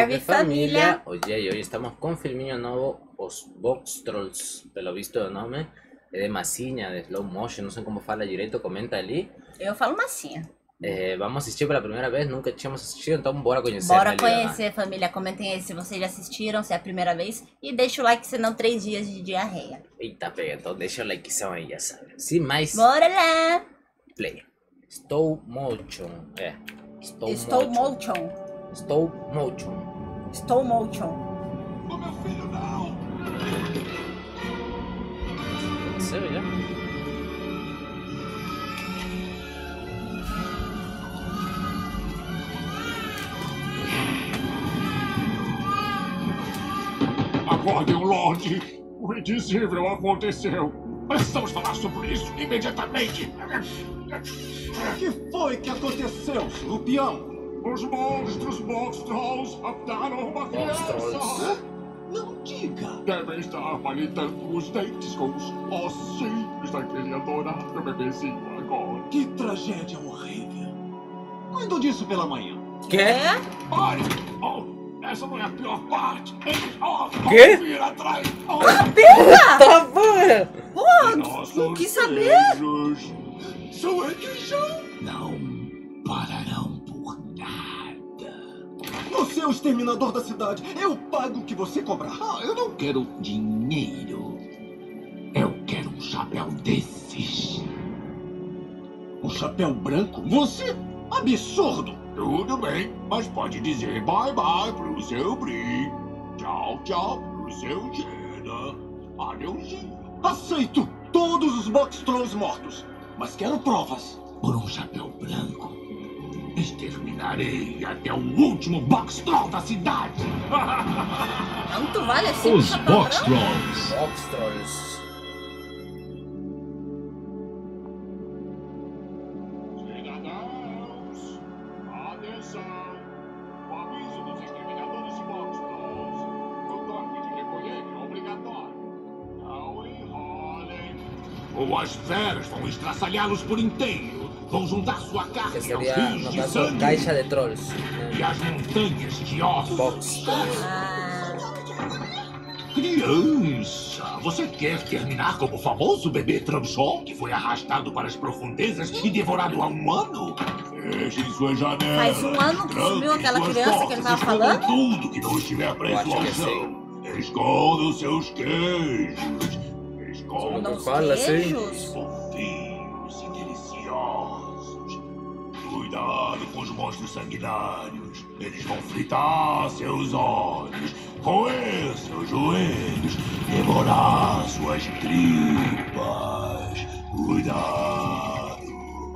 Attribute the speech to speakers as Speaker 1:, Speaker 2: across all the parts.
Speaker 1: Salve, família!
Speaker 2: Hoje e hoje estamos com um filminho novo, os Box Trolls, pelo visto o nome. É de massinha, de slow motion, não sei como fala direito, comenta ali.
Speaker 1: Eu falo massinha.
Speaker 2: É, vamos assistir pela primeira vez, nunca tínhamos assistido, então bora conhecer.
Speaker 1: Bora conhecer, família. Comentem aí se vocês já assistiram, se é a primeira vez. E deixa o like, senão três dias de diarreia.
Speaker 2: Eita, pega, então deixa o likezão aí, já sabe. Sem mais,
Speaker 1: Bora lá!
Speaker 2: play. Stop motion, é. Stop
Speaker 1: Estou
Speaker 2: motion.
Speaker 1: motion.
Speaker 2: Stop motion.
Speaker 1: Estou motion.
Speaker 3: Meu filho, não!
Speaker 2: Aconteceu já?
Speaker 3: Acordem, Lorde! O indizível aconteceu! Precisamos falar sobre isso imediatamente!
Speaker 4: O que foi que aconteceu, Rupião?
Speaker 3: Os monstros Box Trolls raptaram uma criança!
Speaker 4: Não diga.
Speaker 3: Devem estar palitando os dentes com os ossinhos daquele adorável bebezinho agora.
Speaker 4: Que tragédia horrível. Quando disso pela manhã?
Speaker 2: Quê?
Speaker 3: Pare! Oh, essa não é a pior parte! Eles, oh,
Speaker 2: Quê?
Speaker 3: vir atrás! Oh,
Speaker 2: Tá bom!
Speaker 3: Nossos
Speaker 1: não quis saber.
Speaker 3: São eles já!
Speaker 4: Não pararão. Você é o exterminador da cidade. Eu pago o que você cobrar.
Speaker 3: Ah, eu não quero dinheiro. Eu quero um chapéu desses.
Speaker 4: Um chapéu branco? Você? Absurdo!
Speaker 3: Tudo bem, mas pode dizer bye bye pro seu Bri. Tchau, tchau pro seu Jenna. Adeusinho.
Speaker 4: Aceito todos os Box Trolls mortos. Mas quero provas.
Speaker 3: Por um chapéu branco, exterminarei até o último Box Troll da cidade.
Speaker 1: Tanto vale assim
Speaker 5: Os Box? Trolls.
Speaker 2: Box Trolls.
Speaker 3: Cidadãos, atenção. O aviso dos exterminadores de Box Trolls. O toque de recolher é obrigatório. Não enrolem. Ou as feras vão estraçalhá-los por inteiro. Vão juntar sua
Speaker 2: Que
Speaker 3: carne aos
Speaker 2: seria,
Speaker 3: rios
Speaker 2: no
Speaker 3: de sangue
Speaker 2: caixa de trolls.
Speaker 3: e as montanhas de ossos.
Speaker 2: Box.
Speaker 1: Ah,
Speaker 3: Criança, você quer terminar como o famoso bebê Tramshon que foi arrastado para as profundezas e devorado há um ano? Fechem suas janelas.
Speaker 1: Faz um ano que sumiu aquela criança que ele tava
Speaker 3: portas, escondam
Speaker 1: falando?
Speaker 3: tudo que não estiver preso ao
Speaker 2: que
Speaker 3: chão. Escondam seus queijos. Escondam
Speaker 1: não os
Speaker 2: fala assim.
Speaker 3: Cuidado com os monstros sanguinários. Eles vão fritar seus olhos, roer seus joelhos, devorar suas tripas. Cuidado.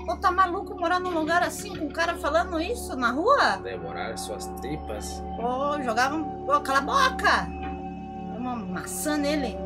Speaker 1: Pô, tá maluco morar num lugar assim com o cara falando isso na rua?
Speaker 2: Devorar suas tripas.
Speaker 1: Pô, jogava. Pô, cala a boca! Uma maçã nele.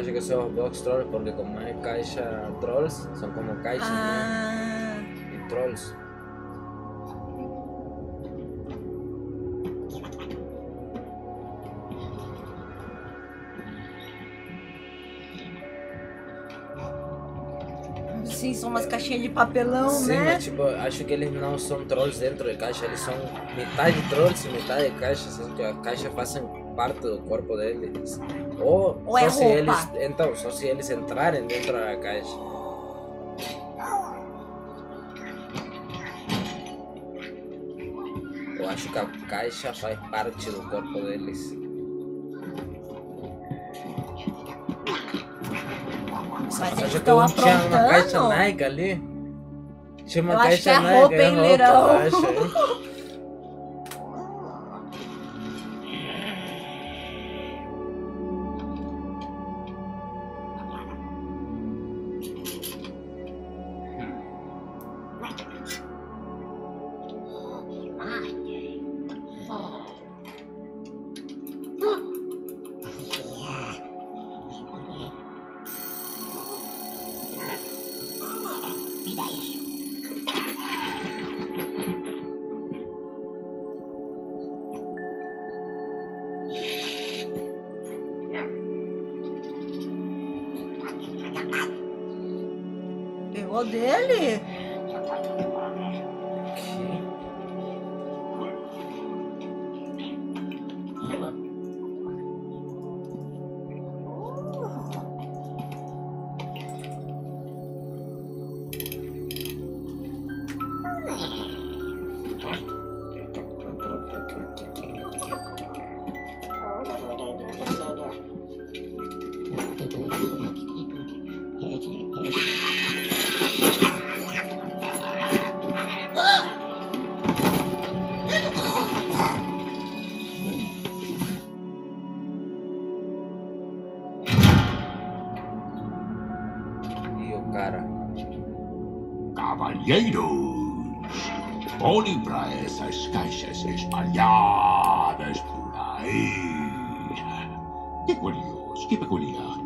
Speaker 2: Acho que são os Box Trolls porque como é caixa Trolls, são como caixas?
Speaker 1: Ah,
Speaker 2: e Trolls.
Speaker 1: sim, são umas caixinhas de papelão,
Speaker 2: Sim,
Speaker 1: né?
Speaker 2: mas tipo, acho que eles não são trolls dentro de caixa, eles são metade trolls e metade caixa, assim, que a caixa fazem parte do corpo deles. Ou,
Speaker 1: Ou é
Speaker 2: só se
Speaker 1: roupa?
Speaker 2: eles. Então, só se eles entrarem dentro da caixa. Eu acho que a caixa faz parte do corpo deles.
Speaker 1: Mas
Speaker 2: Mas
Speaker 1: eles
Speaker 2: acho que
Speaker 1: estão
Speaker 2: um tinha uma caixa
Speaker 1: aprontando.
Speaker 2: Nike ali. Tinha uma
Speaker 1: Eu acho
Speaker 2: caixa
Speaker 1: que é
Speaker 2: Nike,
Speaker 1: roupa, hein,
Speaker 2: roupa,
Speaker 3: Cavalheiros, olhem para essas caixas espalhadas por aí. Que curioso, que peculiar.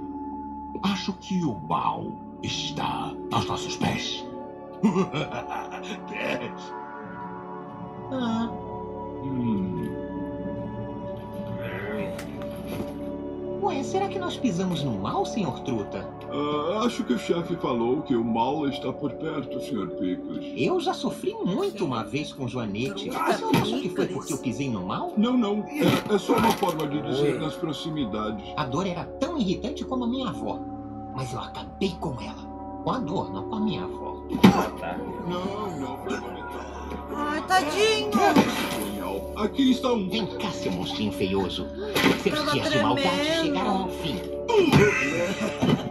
Speaker 3: Acho que o mal está aos nossos pés. pés. Ah. Hum.
Speaker 5: Ué, será que nós pisamos no mal, senhor Truta?
Speaker 6: Ah, acho que o chefe falou que o mal está por perto, Sr. Pickles.
Speaker 5: Eu já sofri muito uma vez com Joanete. A senhora acha que foi porque eu pisei no mal?
Speaker 6: Não, não. É, é só uma forma de dizer
Speaker 2: Oi.
Speaker 6: nas proximidades.
Speaker 5: A dor era tão irritante como a minha avó. Mas eu acabei com ela. Com a dor, não com a minha avó.
Speaker 2: Ah, tá.
Speaker 6: Não, não, foi.
Speaker 1: Ai, tadinho.
Speaker 6: Aqui está um.
Speaker 5: Vem cá, seu monstrinho feioso. Seus dias de maldade chegaram ao fim.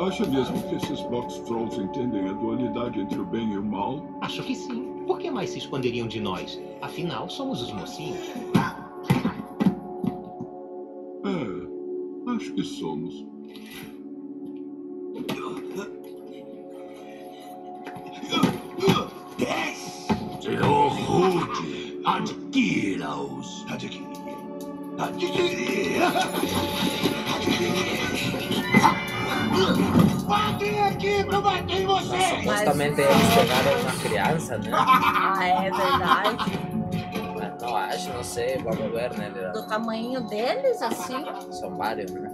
Speaker 6: Acha mesmo que esses Box Trolls entendem a dualidade entre o bem e o mal?
Speaker 5: Acho que sim. Por que mais se esconderiam de nós? Afinal, somos os mocinhos.
Speaker 6: É, acho que somos.
Speaker 3: Senhor Rude, adquira-os. Adquire. Batem aqui pra bater em você.
Speaker 2: Supostamente eles pegaram uma criança, né?
Speaker 1: Ah, é verdade.
Speaker 2: Mas não acho, não sei, vamos ver, né?
Speaker 1: Do tamanho deles, assim.
Speaker 2: São vários, né?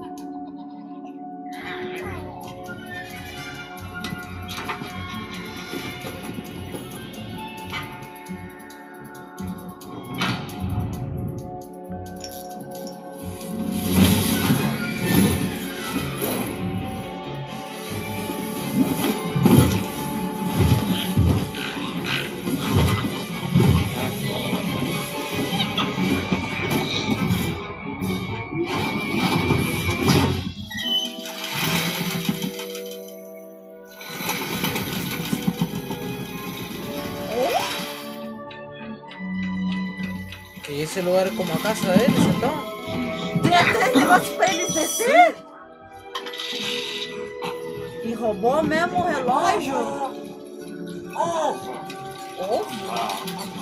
Speaker 2: Esse lugar como a casa deles, então?
Speaker 1: Tem até negócio pra eles descer? E roubou mesmo o relógio? Ovo?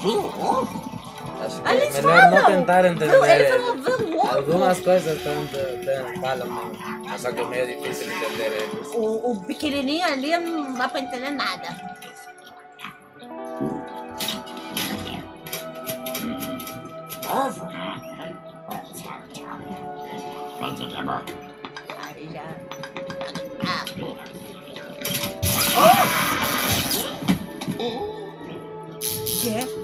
Speaker 1: Viu ovo?
Speaker 2: Acho que
Speaker 1: Ali
Speaker 2: é melhor não
Speaker 1: falam.
Speaker 2: tentar entender.
Speaker 1: Eles ovo.
Speaker 2: Algumas coisas estão, falam. Mas só que é meio difícil entender eles.
Speaker 1: O, o pequenininho ali não dá pra entender nada. Ovo? Aí já. Ah. Oh! Quê?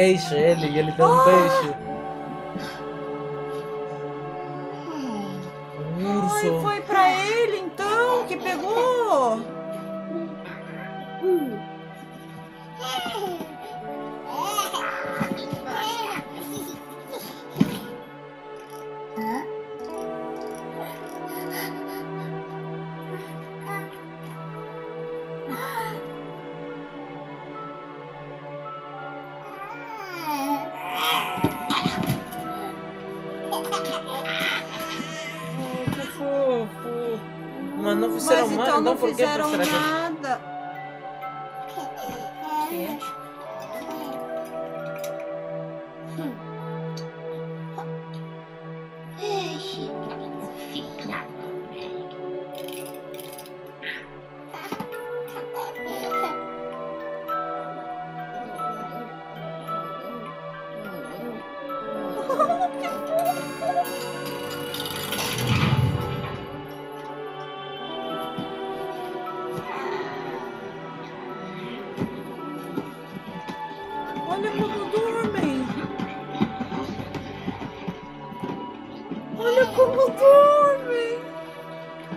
Speaker 2: Peixe, ele, e ele tem um
Speaker 1: Ah! Olha como dormem. Olha como dormem.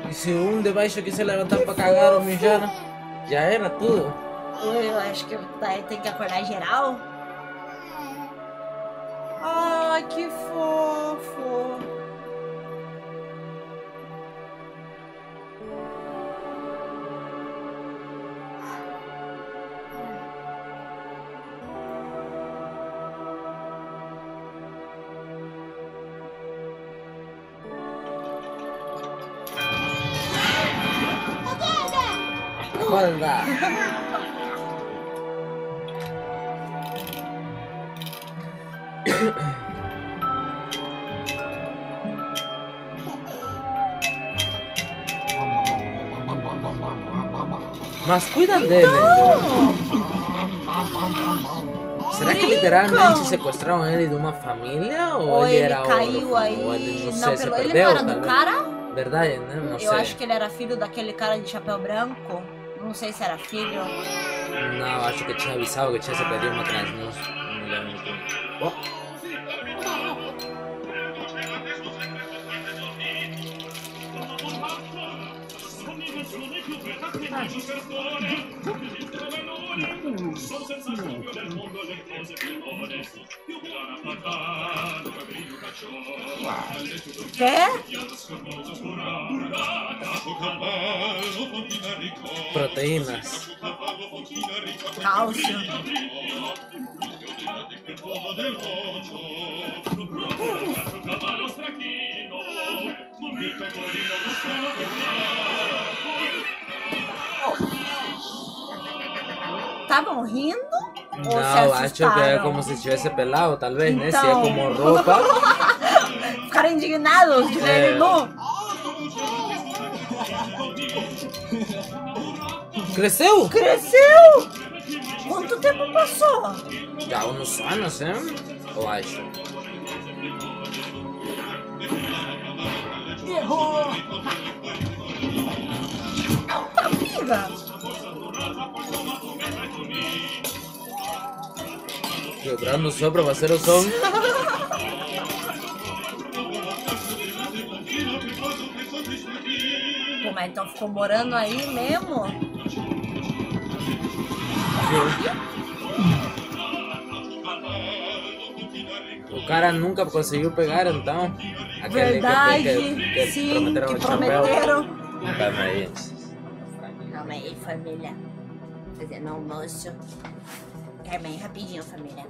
Speaker 2: E se um de baixo quiser levantar pra cagar ou mijar, já era tudo.
Speaker 1: Eu acho que vai ter que acordar geral. Ai, que
Speaker 2: Dele. Será que literalmente sequestraram ele de uma família? Ou,
Speaker 1: Ou
Speaker 2: ele
Speaker 1: ele
Speaker 2: era
Speaker 1: caiu
Speaker 2: órfão?
Speaker 1: aí.
Speaker 2: Ou ele, não,
Speaker 1: Não,
Speaker 2: sei, se
Speaker 1: pelo... ele
Speaker 2: perdeu,
Speaker 1: não era do cara?
Speaker 2: Verdade, né? Não
Speaker 1: Eu
Speaker 2: sei.
Speaker 1: acho que ele era filho daquele cara de chapéu branco. Não sei se era filho.
Speaker 2: Não, acho que tinha avisado que tinha se perdido uma criança. Não, lembro. Oh,
Speaker 1: Quer?
Speaker 2: proteínas.
Speaker 1: Cálcio. Estavam rindo? Ou se
Speaker 2: Não, acho que é como se estivesse pelado, talvez, né? Se é
Speaker 1: Então.
Speaker 2: como roupa.
Speaker 1: Ficaram indignados de ver ele nu.
Speaker 2: Cresceu?
Speaker 1: Cresceu! Quanto tempo passou?
Speaker 2: Já uns anos, hein? Eu acho.
Speaker 4: Errou!
Speaker 1: Amiga!
Speaker 2: Quebrando sopro para fazer o som.
Speaker 1: Pô, mas então ficou morando aí mesmo?
Speaker 2: O cara nunca conseguiu pegar, então. Aquele
Speaker 1: Verdade,
Speaker 2: que, que, que
Speaker 1: sim,
Speaker 2: prometeram
Speaker 1: que prometeram.
Speaker 2: Calma aí.
Speaker 1: Calma aí, família. Fazendo almoço. Calma aí, rapidinho, família.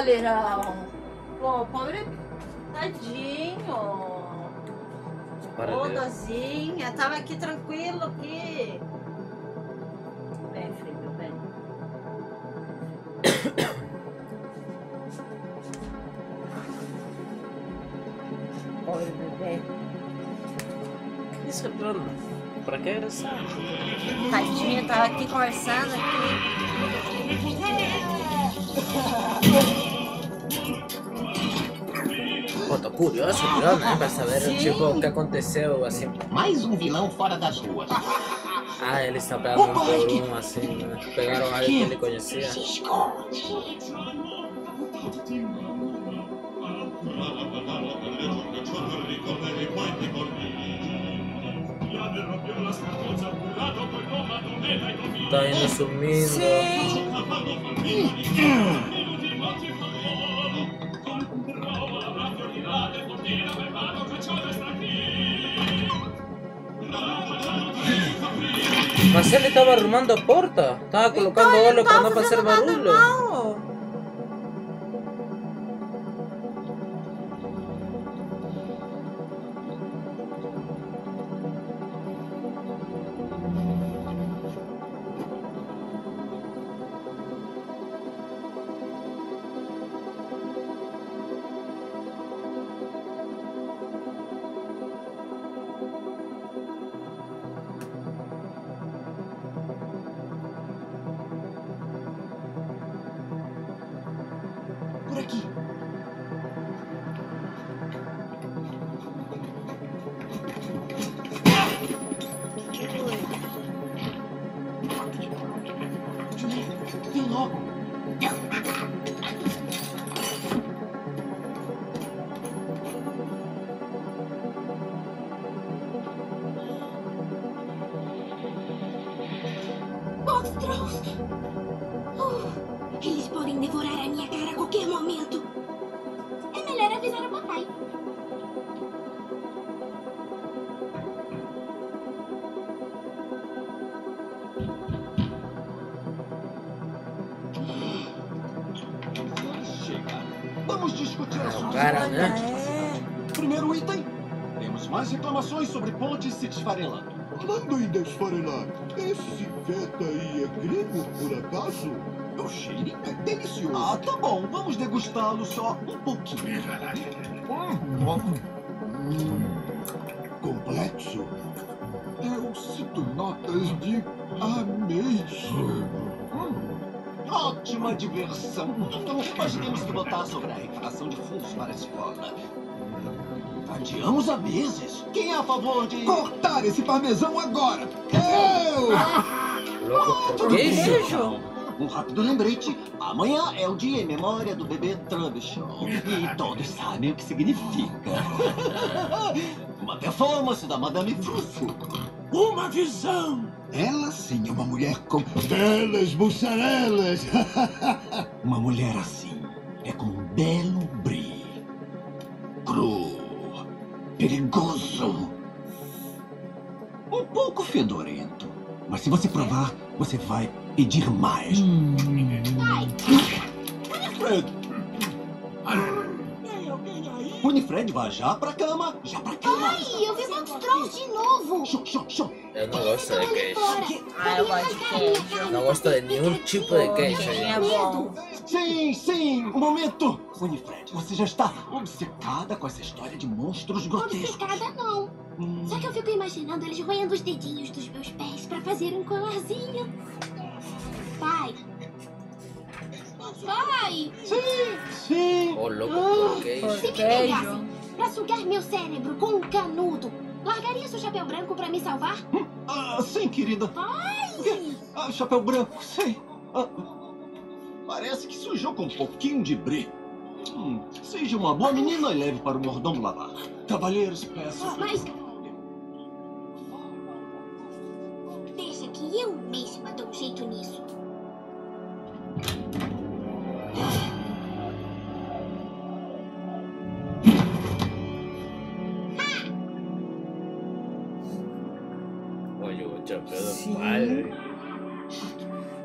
Speaker 1: Goleirão. Pô, pobre tadinho.
Speaker 2: Para
Speaker 1: Ô,
Speaker 2: de...
Speaker 1: Dozinha, tava aqui tranquilo aqui. Vem, filho, vem. Oi, bebê.
Speaker 2: Isso é plano. Para que era isso?
Speaker 1: Tadinha, tava aqui conversando aqui.
Speaker 2: Curioso, curioso, né? Pra saber, tipo, o que aconteceu, assim.
Speaker 5: Mais um vilão fora das ruas.
Speaker 2: Ah, eles estão pegando um por um, assim, né? Pegaram alguém que ele conhecia.
Speaker 5: Se esconde.
Speaker 2: Tá indo sumindo. Mas ele tava arrumando a porta. Tava colocando
Speaker 1: Então, ele
Speaker 2: óleo pra
Speaker 1: tava
Speaker 2: não fazer
Speaker 7: cara,
Speaker 2: né?
Speaker 1: É.
Speaker 4: Primeiro item. Temos mais reclamações sobre pontes se desfarelando.
Speaker 8: Falando em desfarelar, esse feta aí é grego, por acaso?
Speaker 4: O cheiro é delicioso. Ah, tá bom. Vamos degustá-lo só um pouquinho.
Speaker 8: Complexo?
Speaker 4: Ótima diversão. Então, nós temos que votar sobre a arrecadação de fundos para a escola. Adiamos a meses. Quem é a favor de...
Speaker 8: Cortar esse parmesão agora! Eu!
Speaker 2: Por que isso?
Speaker 4: Um rápido lembrete. Amanhã é o dia em memória do bebê Trubbish. E todos sabem o que significa. Uma performance da Madame Frufru. Uma visão.
Speaker 8: Ela sim é uma mulher com belas mussarelas.
Speaker 4: Uma mulher assim é com um belo brilho. Cru. Perigoso. Um pouco fedorento. Mas se você provar, você vai pedir mais. Winifred! Winifred vai já pra cama, já pra cama.
Speaker 7: Ai, eu vi monstros de novo.
Speaker 4: Show, show, show.
Speaker 2: Eu não gosto de queijo.
Speaker 1: Ah, eu gosto de queijo.
Speaker 2: Não gosto de nenhum tipo de.
Speaker 1: Queijinho é bom.
Speaker 4: Sim, sim, um momento. Winifred, você já está obcecada com essa história de monstros grotescos.
Speaker 7: Obcecada não.
Speaker 4: Hum,
Speaker 7: Só que eu fico imaginando eles roendo os dedinhos dos meus pés pra fazer um colarzinho. Pai. Pai!
Speaker 4: sim.
Speaker 2: Ô, louco, por que isso?
Speaker 7: Se me pegassem pra sugar meu cérebro com um canudo, largaria seu chapéu branco pra me salvar?
Speaker 4: Ah, sim, querida.
Speaker 7: Ai!
Speaker 4: Ah, chapéu branco, sei. Ah, parece que sujou com um pouquinho de brie. Hum, seja uma boa menina e leve para o mordomo lavar. Cavalheiros, peço.
Speaker 7: Mas. Deixa que eu mesma dou um jeito nisso.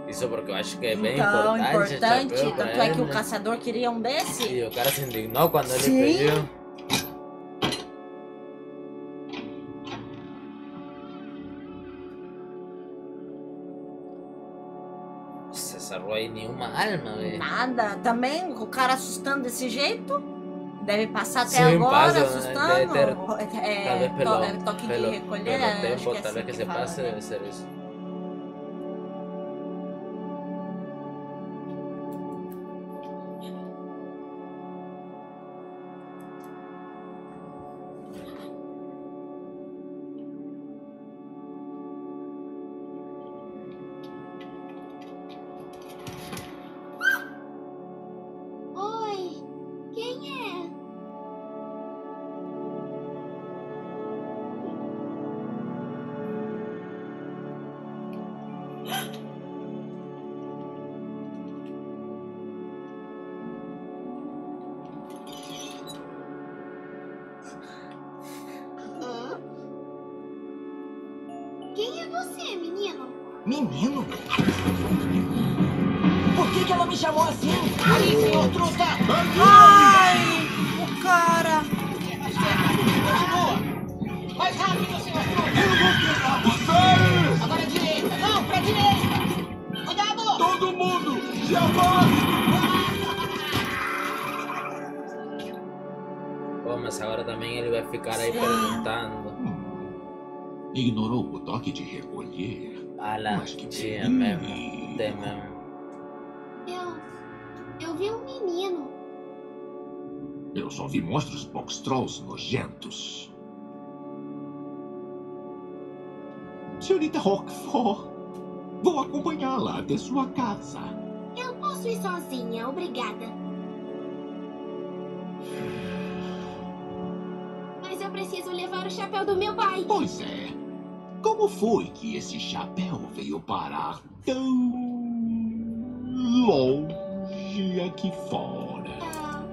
Speaker 2: Isso porque eu acho que é bem
Speaker 1: então,
Speaker 2: importante.
Speaker 1: importante tanto é que o
Speaker 2: é.
Speaker 1: caçador queria um desse.
Speaker 2: E o cara se indignou quando
Speaker 1: Sim.
Speaker 2: ele pediu. Você essa rua aí nenhuma alma, velho.
Speaker 1: Nada. Também o cara assustando desse jeito. Deve passar até
Speaker 2: Sim,
Speaker 1: agora,
Speaker 2: passa, né?
Speaker 1: assustando.
Speaker 2: Deve ter,
Speaker 1: é,
Speaker 2: talvez
Speaker 1: é,
Speaker 2: pelo,
Speaker 1: to, toque
Speaker 2: pelo,
Speaker 1: de recolher.
Speaker 2: Pelo
Speaker 1: é
Speaker 2: tempo, assim talvez
Speaker 1: que,
Speaker 2: que se
Speaker 1: fala,
Speaker 2: passe,
Speaker 1: né?
Speaker 2: deve ser isso. Mas
Speaker 3: que
Speaker 2: tinha mesmo.
Speaker 3: perigo.
Speaker 2: Tem mesmo.
Speaker 7: Eu. Eu vi um menino.
Speaker 3: Eu só vi monstros box trolls nojentos. Senhorita Roquefort, vou acompanhá-la até sua casa.
Speaker 7: Eu posso ir sozinha, obrigada. Mas eu preciso levar o chapéu do meu pai.
Speaker 3: Pois é. Como foi que esse chapéu veio parar tão longe aqui fora?
Speaker 7: Ah,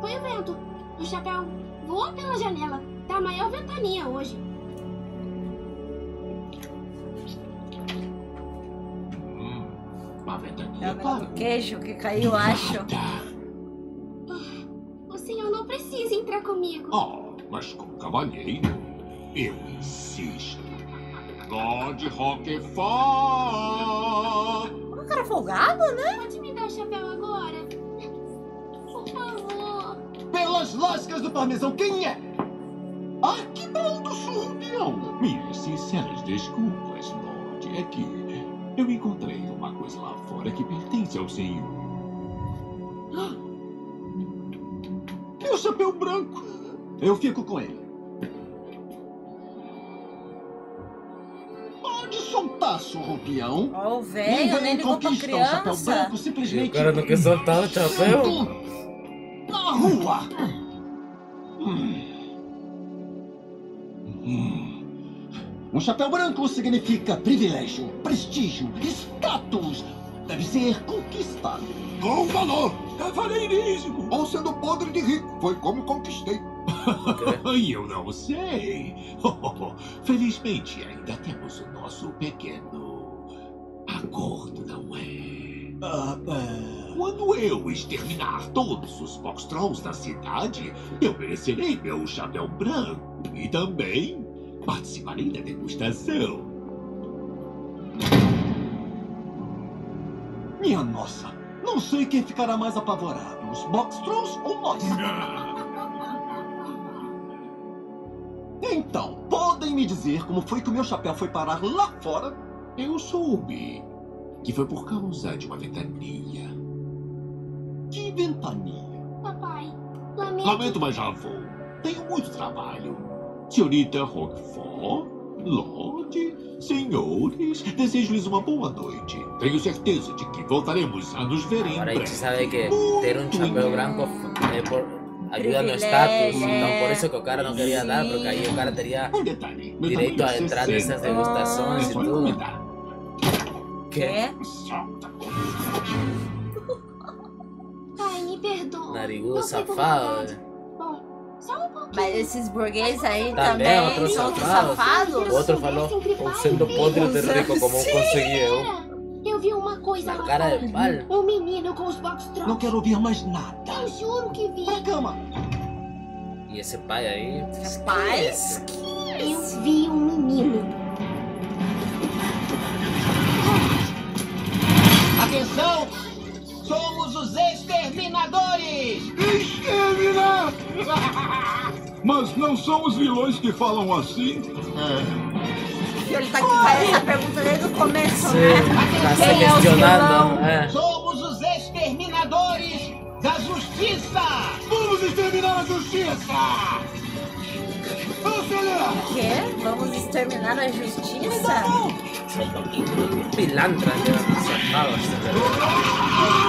Speaker 7: foi o vento. O chapéu voou pela janela. Tá a maior ventania hoje.
Speaker 3: Hum, uma
Speaker 1: É
Speaker 3: ventania
Speaker 1: o
Speaker 3: para
Speaker 1: do queijo que caiu, acho.
Speaker 3: nada.
Speaker 7: O senhor não precisa entrar comigo.
Speaker 3: Oh, mas como cavalheiro, eu insisto. Lord Roquefort!
Speaker 1: O cara folgado?
Speaker 7: Pode me dar o chapéu agora? Por favor.
Speaker 4: Pelas lascas do parmesão, quem é? Ah, que bom do surbião!
Speaker 3: Minhas sinceras desculpas, Lord. É que eu encontrei uma coisa lá fora que pertence ao senhor.
Speaker 4: Meu chapéu branco! Eu fico com ele. Pode soltar, surrupião.
Speaker 1: Ó, o
Speaker 4: Nem
Speaker 1: velho, nem
Speaker 4: vem
Speaker 1: ligou pra
Speaker 4: conquistar o chapéu
Speaker 1: criança.
Speaker 4: branco, simplesmente...
Speaker 2: o cara não quer soltar o chapéu?
Speaker 4: Na rua! Hum. Hum. Um chapéu branco significa privilégio, prestígio, status. Deve ser conquistado.
Speaker 8: Com valor! Cavalheiríssimo! Ou sendo podre de rico, foi como conquistei.
Speaker 3: Eu não sei. Felizmente, ainda temos o nosso pequeno acordo, não é?
Speaker 4: Ah,
Speaker 3: Quando eu exterminar todos os box trolls da cidade, eu merecerei meu chapéu branco e também participarei da degustação.
Speaker 4: minha nossa, não sei quem ficará mais apavorado, os box trolls ou nós. Então, podem me dizer como foi que o meu chapéu foi parar lá fora?
Speaker 3: Eu soube que foi por causa de uma ventania.
Speaker 4: Que ventania.
Speaker 7: Papai, lamento.
Speaker 3: Lamento, mas já vou. Tenho muito trabalho. Senhorita Roquefort, Lorde, senhores, desejo-lhes uma boa noite. Tenho certeza de que voltaremos a nos ver em
Speaker 2: Agora a gente
Speaker 3: breve.
Speaker 2: sabe que ter um chapéu branco é por, ajuda no status. Então por isso que o cara não queria dar, porque aí o cara teria
Speaker 3: Um detalhe. meu
Speaker 2: direito
Speaker 3: tamanho
Speaker 2: a
Speaker 3: é
Speaker 2: entrar
Speaker 3: 60.
Speaker 2: nessas degustações
Speaker 3: É
Speaker 2: e
Speaker 3: só
Speaker 2: tudo.
Speaker 3: encomendar.
Speaker 1: Quê?
Speaker 7: Pai, me perdoa.
Speaker 2: Narigudo
Speaker 7: Não foi por
Speaker 2: safado.
Speaker 7: maldade. Bom, só um pouquinho.
Speaker 1: Mas esses burgueses aí
Speaker 2: Também,
Speaker 1: também,
Speaker 2: outros
Speaker 1: são outros
Speaker 2: safados.
Speaker 1: safados.
Speaker 2: O outro falou,
Speaker 3: Ou sendo podre de rico como
Speaker 1: Sim.
Speaker 3: Eu.
Speaker 7: Vi uma coisa lá
Speaker 2: cara
Speaker 7: fora. Um menino com os box trolls.
Speaker 4: Não quero ouvir mais nada.
Speaker 7: Eu juro que vi.
Speaker 4: Pra cama.
Speaker 2: E esse pai aí.
Speaker 1: Pais?
Speaker 7: Eu vi um menino.
Speaker 5: Atenção! Somos os exterminadores!
Speaker 8: Exterminar! Mas não são os vilões que falam assim?
Speaker 1: Ele tá aqui faz essa pergunta desde o começo,
Speaker 2: Sim,
Speaker 1: né?
Speaker 2: tá
Speaker 1: Quem é o vilão?
Speaker 2: É.
Speaker 5: Somos os exterminadores da justiça!
Speaker 8: Vamos exterminar a justiça!
Speaker 1: O quê? Vamos exterminar a justiça?
Speaker 2: Pilantra, né? Safado, este cara.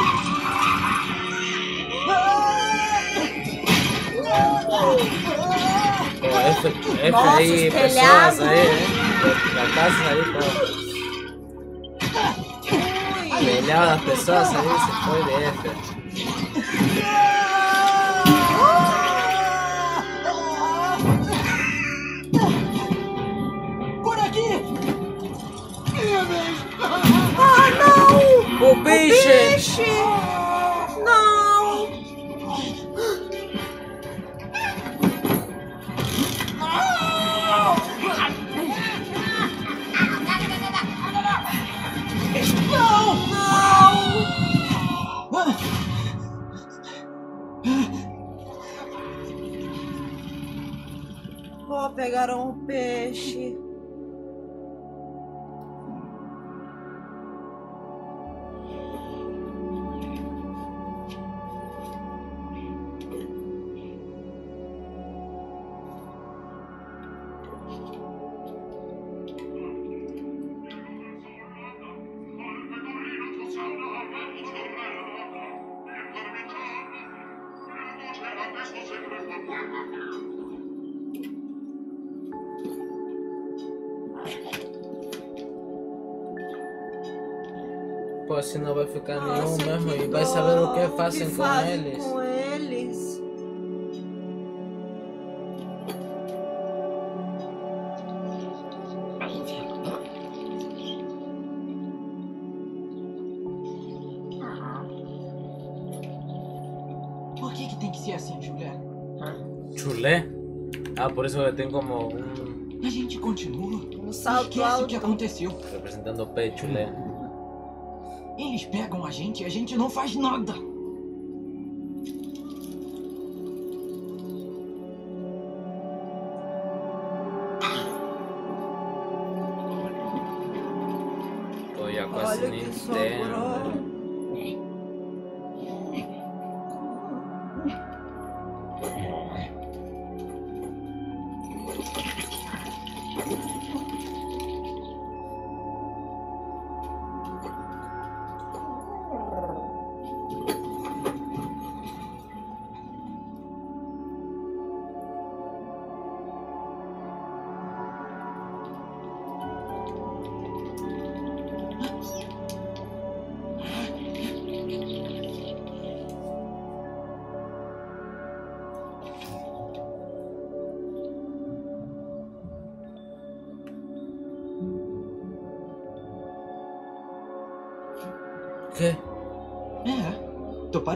Speaker 2: Pô, F, F
Speaker 1: Nossa,
Speaker 2: aí, pessoas
Speaker 1: telhados.
Speaker 2: aí? Da casa aí, pô. Telhado das pessoas aí, se foi de F.
Speaker 5: Por aqui!
Speaker 1: Ah, não!
Speaker 2: O bicho!
Speaker 1: Peixe! Pegaram o peixe.
Speaker 2: Pô, senão vai ficar nenhum
Speaker 1: Nossa,
Speaker 2: mesmo
Speaker 1: que
Speaker 2: e vai saber o que
Speaker 1: O
Speaker 2: fazem com
Speaker 1: fazem
Speaker 2: eles.
Speaker 1: com eles?
Speaker 5: Por que, que tem que ser assim, Julia?
Speaker 2: Chulé? Ah, por isso que tem como um
Speaker 5: A gente continua.
Speaker 1: Um salto
Speaker 5: Esquece o que aconteceu.
Speaker 2: representando o pé chulé.
Speaker 5: Eles pegam a gente e a gente não faz nada.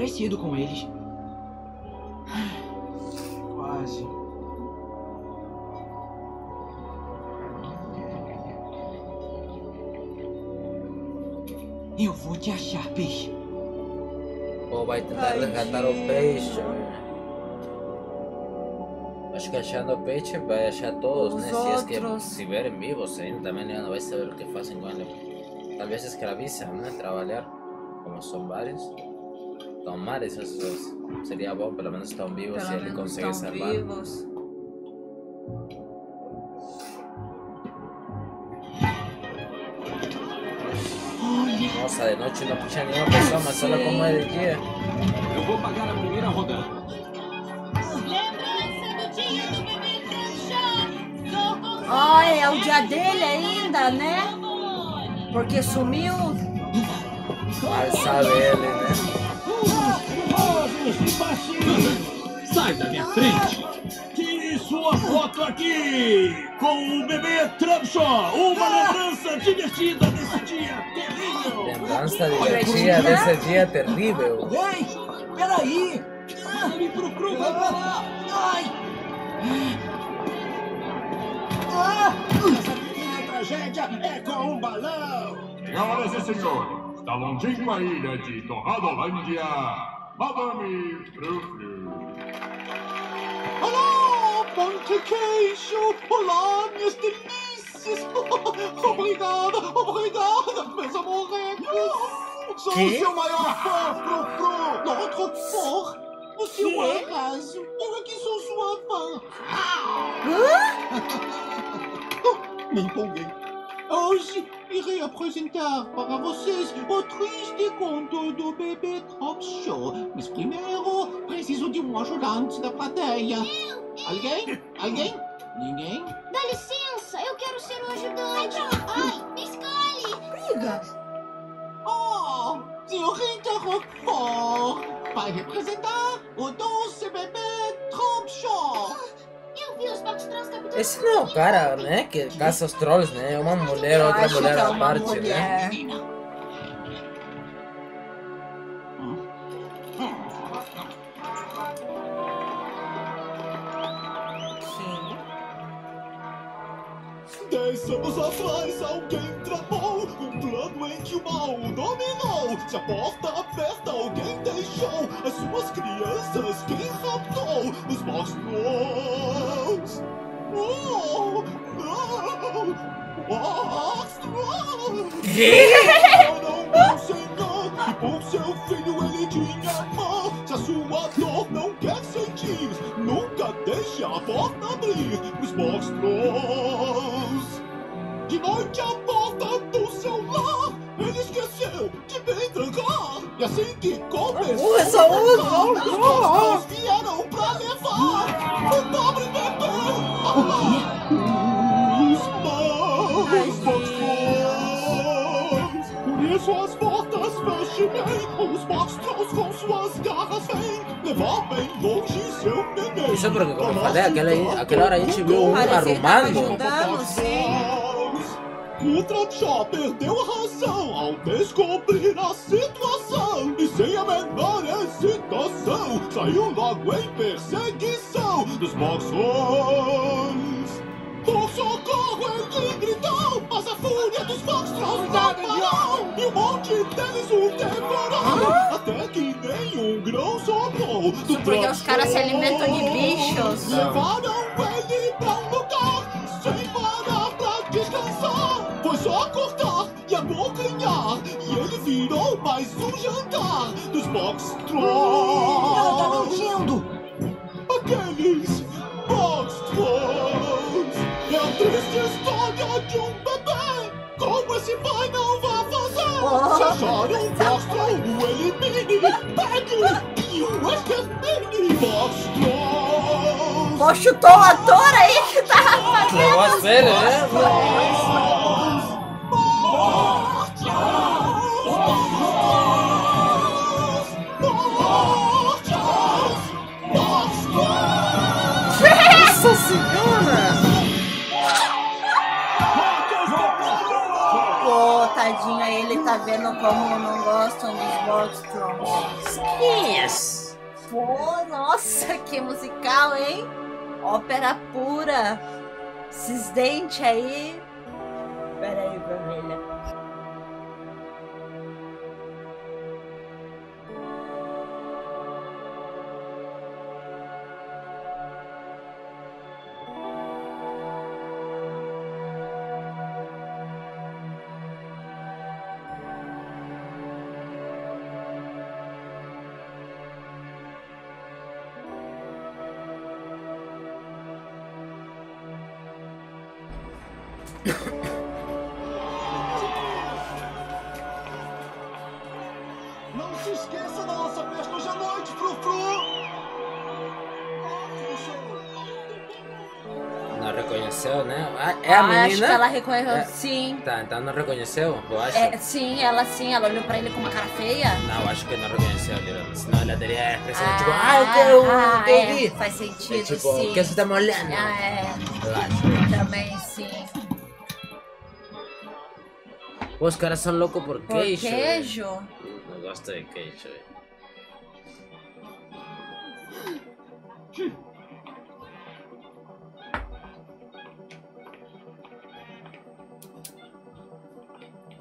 Speaker 5: Parecido com eles. Quase. Eu vou te achar, peixe.
Speaker 2: Ou vai tentar resgatar o peixe. Acho que achando o peixe vai achar todos,
Speaker 1: Os
Speaker 2: né? Se es que
Speaker 1: outros.
Speaker 2: estiverem vivos ainda, também ele não vai saber o que fazem com ele. Talvez escravizam, né? Trabalhar, como são vários. Tomar esses dois. Seria bom, pelo menos estão vivos e ele
Speaker 1: menos
Speaker 2: consegue
Speaker 1: estão
Speaker 2: salvar.
Speaker 1: vivos.
Speaker 2: Nossa, de noite não tinha nenhuma pessoa, mas
Speaker 1: Sim.
Speaker 2: olha como é de dia.
Speaker 4: Eu vou pagar a primeira rodada.
Speaker 7: Lembrança do dia do bebê com
Speaker 1: Ó, é o dia dele ainda, né? Porque sumiu.
Speaker 2: Mas sabe ele, né?
Speaker 3: Sai da minha frente! Tire sua foto aqui! Com o bebê Trubshaw! Uma lembrança divertida desse dia terrível!
Speaker 2: Lembrança divertida desse dia terrível.
Speaker 5: Ei, peraí!
Speaker 3: Ele pro cru!
Speaker 5: Vai parar! Ai! Ah!
Speaker 3: Essa pequena tragédia é com um balão!
Speaker 8: Senhoras e senhores,
Speaker 3: da longínqua ilha de Torradolândia, Madame Frufru.
Speaker 8: Olá, queijo! Olá, minhas delícias! obrigada, obrigada, meus amorrecos! Sou o seu maior fã, Frufru! Notre fort! O seu arraso! Eu aqui sou sua fã! Me empolguei. Hoje irei apresentar para vocês o triste conto do bebê Top Show. Mas primeiro, preciso de um ajudante da plateia. Alguém? Alguém? Ninguém?
Speaker 7: Dá licença, eu quero ser o ajudante. Ai, me escolhe.
Speaker 8: Oh, senhorita Roquefort! Vai representar o doce bebê Top Show!
Speaker 7: Eu vi os Boxtrons capturando.
Speaker 2: Esse não é o cara, né? Que caça os trolls, né? É uma mulher,
Speaker 1: Eu
Speaker 2: outra
Speaker 1: acho
Speaker 2: mulher
Speaker 1: é
Speaker 2: à
Speaker 1: uma
Speaker 2: parte, né?
Speaker 1: mulher.
Speaker 8: Dez anos atrás alguém tramou um plano em que o mal dominou. Se a porta aberta alguém deixou as suas crianças, quem os monstros? Oh, não! Monstros! Meu senhor e por seu filho ele tinha amor. Se a sua dor não quer sentir, nunca deixe a porta abrir os monstros. De noite a porta do seu lar, ele esqueceu de bem trancar. E assim que começou,
Speaker 2: Usa, usa, usa.
Speaker 8: Levar bem longe seu neném.
Speaker 2: Isso é porque, como eu falei, aquela, aquela hora a gente viu um
Speaker 1: Parecia que tava
Speaker 2: arrumando.
Speaker 1: ajudando, sim.
Speaker 8: O Trapchá perdeu a razão ao descobrir a situação E sem a menor hesitação Saiu logo em perseguição dos Por ele gritou Mas a fúria dos monstros não parou E um monte deles o devorou Até que nenhum grão sobrou do
Speaker 1: Porque os caras se alimentam de bichos.
Speaker 8: Levaram ele pra um lugar sem parar pra descansar. Foi só cortar e abocanhar. E ele virou mais um jantar dos monstros.
Speaker 9: Ela tá mentindo!
Speaker 8: Aqueles monstros. É triste história de um bebê. Como esse pai não vai fazer? Se achar um monstro, o elimine. Pegue o extermine. Monstros.
Speaker 1: Pô, chutou o ator aí que tá fazendo.
Speaker 2: Negócio sério, né? Nossa
Speaker 1: tadinho aí, ele tá vendo como não gostam dos Boxtrons.
Speaker 2: Yes!
Speaker 1: Pô, nossa, que musical, hein? Ópera pura. Esses dentes aí. Pera aí,
Speaker 2: Ah, É a
Speaker 1: Ah, acho
Speaker 2: menina?
Speaker 1: que ela reconheceu.
Speaker 2: É.
Speaker 1: Sim.
Speaker 2: Tá, então não reconheceu, eu acho.
Speaker 1: É, sim, ela sim, ela olhou pra ele com uma cara feia.
Speaker 2: Não, acho que não reconheceu. Senão ela teria expressão tipo,
Speaker 1: Ah,
Speaker 2: ah, eu
Speaker 1: ah,
Speaker 2: eu
Speaker 1: é,
Speaker 2: vi.
Speaker 1: faz
Speaker 2: É
Speaker 1: sentido,
Speaker 2: tipo,
Speaker 1: sim.
Speaker 2: que você tá me olhando?
Speaker 1: Ah, é.
Speaker 2: Eu acho.
Speaker 1: Também sim.
Speaker 2: Pô, Os caras são loucos por
Speaker 1: Por
Speaker 2: queijo. velho.
Speaker 1: queijo?
Speaker 2: Não gosto de queijo, velho.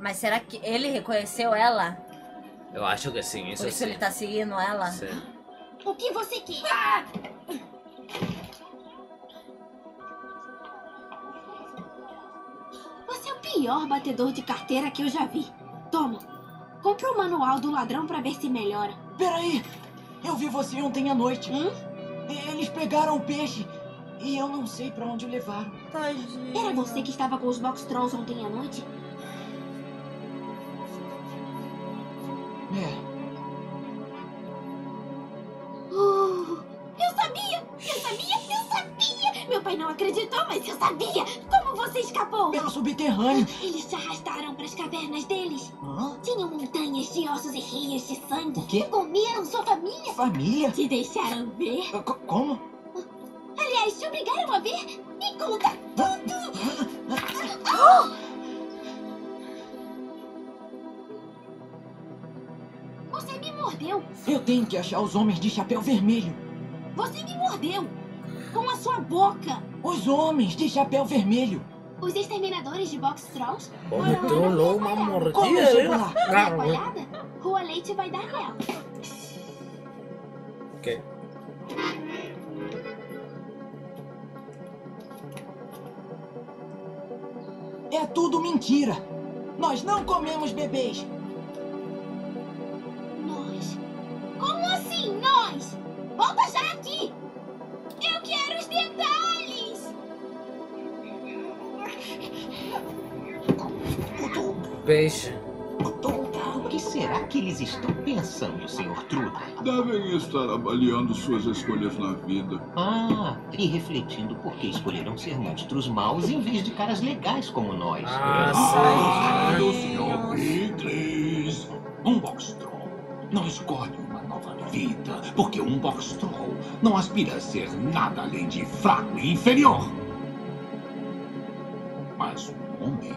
Speaker 1: Mas será que ele reconheceu ela?
Speaker 2: Eu acho que sim, isso
Speaker 1: Por isso
Speaker 2: sim.
Speaker 1: ele tá seguindo ela?
Speaker 2: Sim.
Speaker 7: O que você quer? Você é o pior batedor de carteira que eu já vi. Toma, compra o manual do ladrão pra ver se melhora.
Speaker 9: Peraí! Eu vi você ontem à noite.
Speaker 7: Hum?
Speaker 9: Eles pegaram o peixe e eu não sei pra onde o levaram.
Speaker 1: Tadinho.
Speaker 7: Era você que estava com os box trolls ontem à noite?
Speaker 9: É,
Speaker 7: Uh, eu sabia! Eu sabia! Eu sabia! Meu pai não acreditou, mas eu sabia! Como você escapou?
Speaker 9: pelo subterrâneo.
Speaker 7: Eles te arrastaram para as cavernas deles.
Speaker 9: Hã?
Speaker 7: Tinham montanhas de ossos e rios de sangue.
Speaker 9: O quê?
Speaker 7: Comeram sua família.
Speaker 9: Família?
Speaker 7: Te deixaram ver.
Speaker 9: Co- como?
Speaker 7: Aliás, te obrigaram a ver. Me conta Você me mordeu.
Speaker 9: Eu tenho que achar os homens de chapéu vermelho.
Speaker 7: Você me mordeu. Com a sua boca.
Speaker 9: Os homens de chapéu vermelho.
Speaker 7: Os exterminadores de box trolls.
Speaker 2: Me trollou uma
Speaker 9: Como
Speaker 2: mordida.
Speaker 9: chego lá?
Speaker 7: Atrapalhada? Rua Leite vai dar nela.
Speaker 2: Ok.
Speaker 9: É tudo mentira. Nós não comemos bebês.
Speaker 7: Nós? Volta já aqui! Eu quero os detalhes!
Speaker 2: Peixe.
Speaker 5: O que será que eles estão pensando, Sr. Truda?
Speaker 8: Devem estar avaliando suas escolhas na vida.
Speaker 5: Ah, e refletindo por que escolheram ser monstros maus em vez de caras legais como nós.
Speaker 2: Ah,
Speaker 3: Claro,
Speaker 2: sim.
Speaker 3: Sr. Pickles. Um box troll não escolhe vida, porque um box troll não aspira a ser nada além de fraco e inferior. Mas um homem.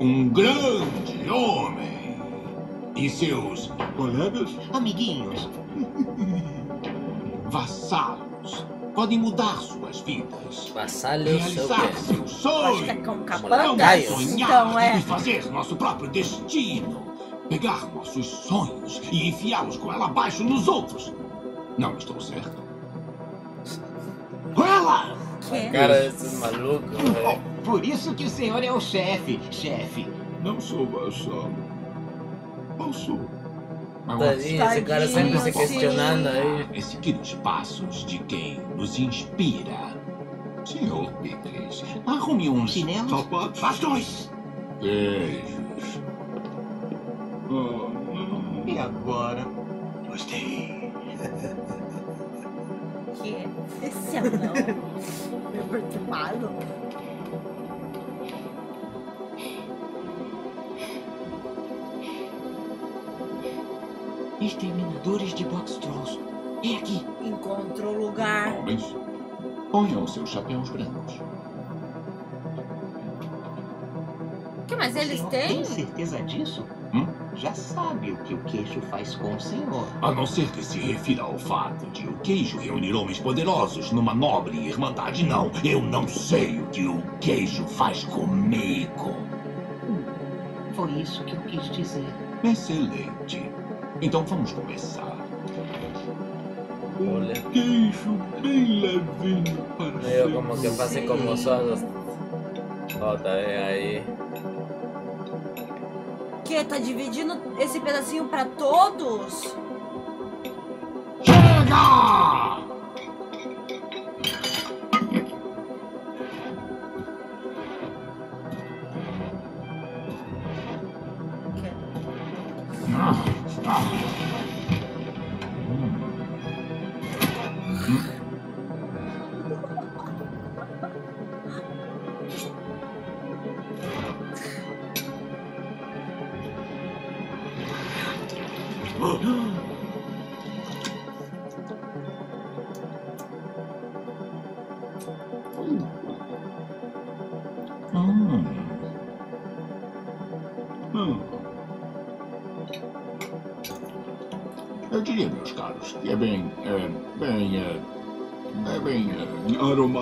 Speaker 3: Um grande homem. E seus
Speaker 8: Colegas?
Speaker 5: Amiguinhos,
Speaker 3: vassalos podem mudar suas vidas.
Speaker 2: Vassalho seu
Speaker 3: Realizar seus sonhos.
Speaker 1: com
Speaker 2: Como
Speaker 1: capanga?
Speaker 2: lacaios.
Speaker 3: Sonhar
Speaker 1: Então, é.
Speaker 3: e fazer nosso próprio destino. Pegar nossos sonhos e enfiá-los com ela abaixo nos outros. Não estou certo? Ela!
Speaker 1: Que?
Speaker 2: Cara, esse maluco, velho.
Speaker 5: por isso que o senhor é o chefe, chefe.
Speaker 8: Não sou vassalo. Ou sou?
Speaker 2: Tadinho, esse cara sempre se questionando aí.
Speaker 3: É seguir os passos de quem nos inspira. Senhor Pickles, arrume uns
Speaker 5: Chinelos?
Speaker 8: Sapatos?
Speaker 3: bastões. Beijos.
Speaker 5: E agora?
Speaker 3: Gostei.
Speaker 1: Que? Esse anão. Meu perturbado.
Speaker 9: Exterminadores de box trolls. É aqui.
Speaker 1: Encontrou lugar.
Speaker 3: Homens, ponham seus chapéus brancos.
Speaker 1: O eles têm?
Speaker 5: Tem certeza disso?
Speaker 3: Hum?
Speaker 5: Já sabe o que o queixo faz com o senhor.
Speaker 3: A não ser que se refira ao fato de o queijo reunir homens poderosos numa nobre irmandade, não. Eu não sei o que o queijo faz comigo.
Speaker 5: Foi isso que eu quis dizer.
Speaker 3: Excelente. Então vamos começar.
Speaker 2: Olha.
Speaker 8: Queijo bem levinho para ser
Speaker 2: como que fazem como os olhos. Ó, tá
Speaker 1: Que? Tá dividindo esse pedacinho pra todos?
Speaker 3: Chega!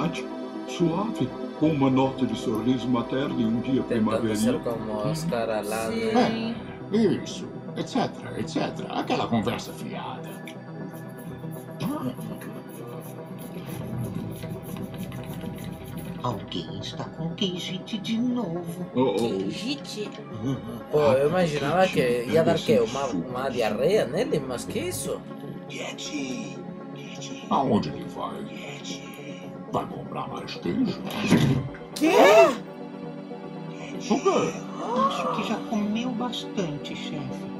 Speaker 3: É. É, é. É,
Speaker 8: aromático, suave.
Speaker 3: com uma nota de sorriso materno e um dia primaveril.
Speaker 1: Sim.
Speaker 3: Isso, etc, etc. Aquela conversa fiada.
Speaker 5: Alguém está com queijite de novo.
Speaker 3: Oh, oh.
Speaker 1: Queijite?
Speaker 2: Pô, eu imaginava que ia dar que uma, uma diarreia nele, mas que isso?
Speaker 10: Yeti. Yeti.
Speaker 3: Aonde ele vai? Vai comprar mais queijo?
Speaker 1: Quê?
Speaker 3: O quê?
Speaker 5: Acho que já comeu bastante, chefe.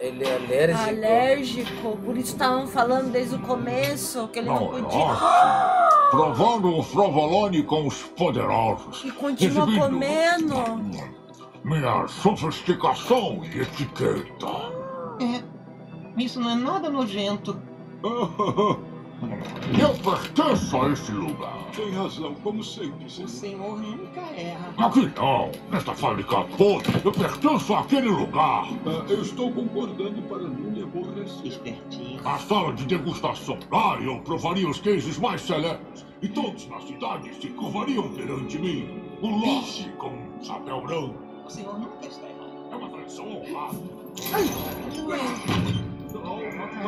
Speaker 2: Ele é alérgico.
Speaker 1: Alérgico. Por isso estavam falando desde o começo que ele não podia.
Speaker 3: Nossa! Provando o provolone com os poderosos.
Speaker 1: E continua
Speaker 3: Exibindo
Speaker 1: comendo.
Speaker 3: Minha sofisticação e etiqueta.
Speaker 5: É, isso não é nada nojento.
Speaker 3: Eu pertenço a esse lugar.
Speaker 6: Tem razão, como sempre,
Speaker 5: O
Speaker 6: senhor.
Speaker 5: nunca erra.
Speaker 3: Aqui não, nesta fábrica podre. Eu pertenço àquele lugar.
Speaker 6: Ah, eu estou concordando para não me aborrecer.
Speaker 5: Espertinho.
Speaker 3: A sala de degustação. Lá eu provaria os queijos mais seletos. E todos na cidade se curvariam perante mim. Um lote com um chapéu branco.
Speaker 5: O senhor nunca está errado.
Speaker 3: É uma tradição honrada.
Speaker 6: Calma,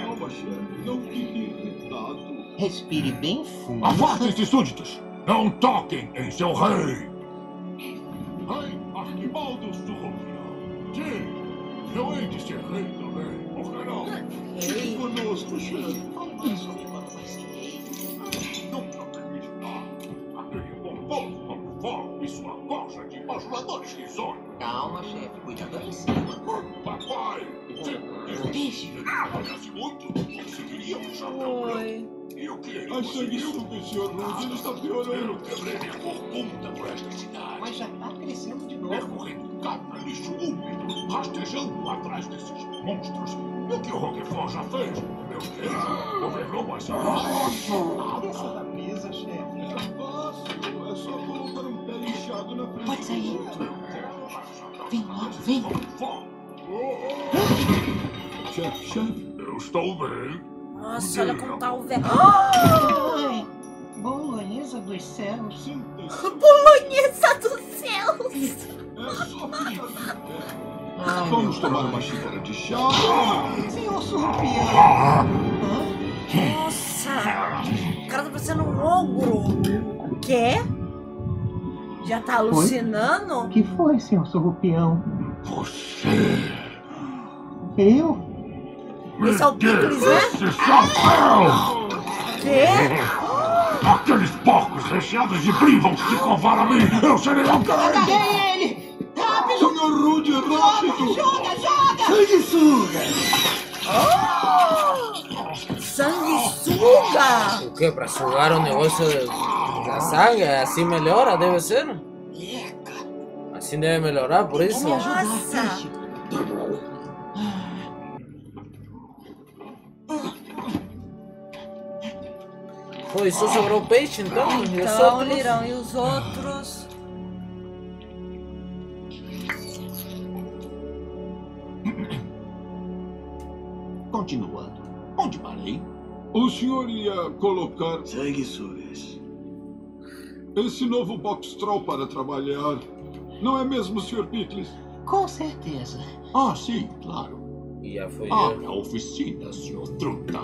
Speaker 6: calma, chefe. Não fique irritado.
Speaker 5: Respire bem fundo.
Speaker 3: Afastem-se, súditos! Não toquem em seu rei! Rei Arquibaldo Surrupião. Sim, eu hei de ser rei também, por que não?
Speaker 6: Fique conosco, chefe.
Speaker 5: Fale
Speaker 3: fogo e sua corja de bajuladores risonhos.
Speaker 5: Calma, chefe. Cuidado aí em cima.
Speaker 3: Papai,
Speaker 5: Deixe.
Speaker 3: Parece muito, conseguiria um chapéu.
Speaker 1: Oi.
Speaker 3: E o que ele
Speaker 6: A
Speaker 3: conseguiu?
Speaker 6: sanguessuga, senhor Rhodes, ele está piorando.
Speaker 3: Eu quebrei minha corcunda por esta cidade.
Speaker 5: Mas já tá crescendo de novo.
Speaker 3: percorrendo cada lixo úmido, rastejando atrás desses monstros. E o que o Roquefort já fez? Meu Deus, governou assim.
Speaker 5: Desça da mesa, chefe. Pode sair. Vem logo, vem.
Speaker 6: Chefe, chefe.
Speaker 3: Eu estou bem.
Speaker 1: Nossa, olha como tá o velho.
Speaker 5: Bolonhesa dos céus.
Speaker 1: Bolonhesa dos céus!
Speaker 6: É.
Speaker 5: Ai,
Speaker 6: Vamos tomar uma xícara de chá.
Speaker 5: senhor surrupião.
Speaker 1: Nossa! O cara tá parecendo um ogro. O quê? Já tá alucinando?
Speaker 5: O que foi, senhor surrupião?
Speaker 3: Você.
Speaker 5: Eu?
Speaker 1: Esse é o né?
Speaker 3: Esse chapéu!
Speaker 1: Quê?
Speaker 3: Aqueles porcos recheados de brie vão se covar a mim! Eu serei o rei!
Speaker 5: Agarrei ele! Rápido!
Speaker 6: Senhor Rude, rápido!
Speaker 5: Joga, joga!
Speaker 1: Sanguessuga!
Speaker 2: O que? Pra sugar o negócio de- da sangue? Assim melhora, deve ser? Assim deve melhorar, por isso?
Speaker 5: Me ajudar,
Speaker 1: Nossa.
Speaker 5: deixe.
Speaker 2: Pô, e só sobrou peixe então? E os
Speaker 1: Então,
Speaker 2: outros?
Speaker 1: Lirão, e os outros?
Speaker 10: Continuando. Onde parei?
Speaker 6: O senhor ia colocar
Speaker 10: Sanguessugas.
Speaker 6: Esse novo box-troll para trabalhar. Não é mesmo, Sr. Pickles?
Speaker 5: Com certeza.
Speaker 10: Ah, sim, claro.
Speaker 2: E já foi.
Speaker 10: Ah, na oficina, senhor Truta.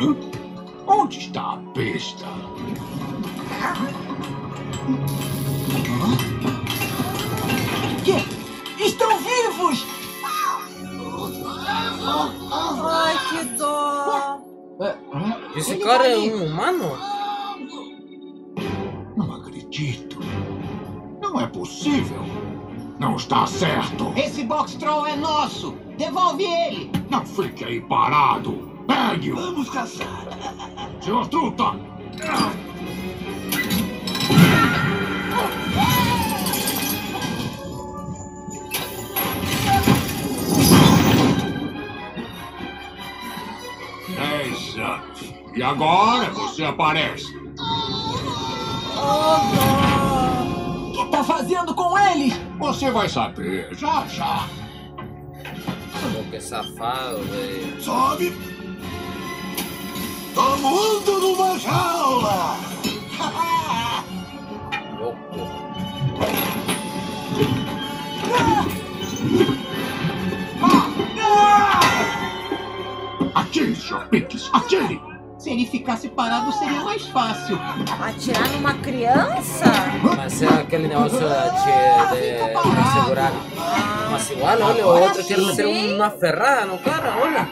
Speaker 10: Hã? Onde está a besta?
Speaker 9: Quê? Estão vivos!
Speaker 1: Ai, que dó!
Speaker 2: Esse cara é um humano?
Speaker 3: Não acredito. Não é possível. Não está certo.
Speaker 5: Esse box troll é nosso! Devolve ele!
Speaker 3: Não fique aí parado. Pegue-o.
Speaker 10: Vamos caçar.
Speaker 3: Senhor Truta! E agora você aparece.
Speaker 9: O que tá fazendo com eles?
Speaker 3: Você vai saber, já já.
Speaker 2: Como que safado, velho.
Speaker 3: Sobe! Todo mundo numa jaula!
Speaker 2: Louco.
Speaker 3: Atire, Sr. Pinks, atire!
Speaker 5: Se ele ficasse parado, seria mais fácil.
Speaker 1: Atirar numa criança?
Speaker 2: Mas é aquele negócio de, de, de segurar. Mas igual, olha, o outro quer meter uma ferrada no cara, olha.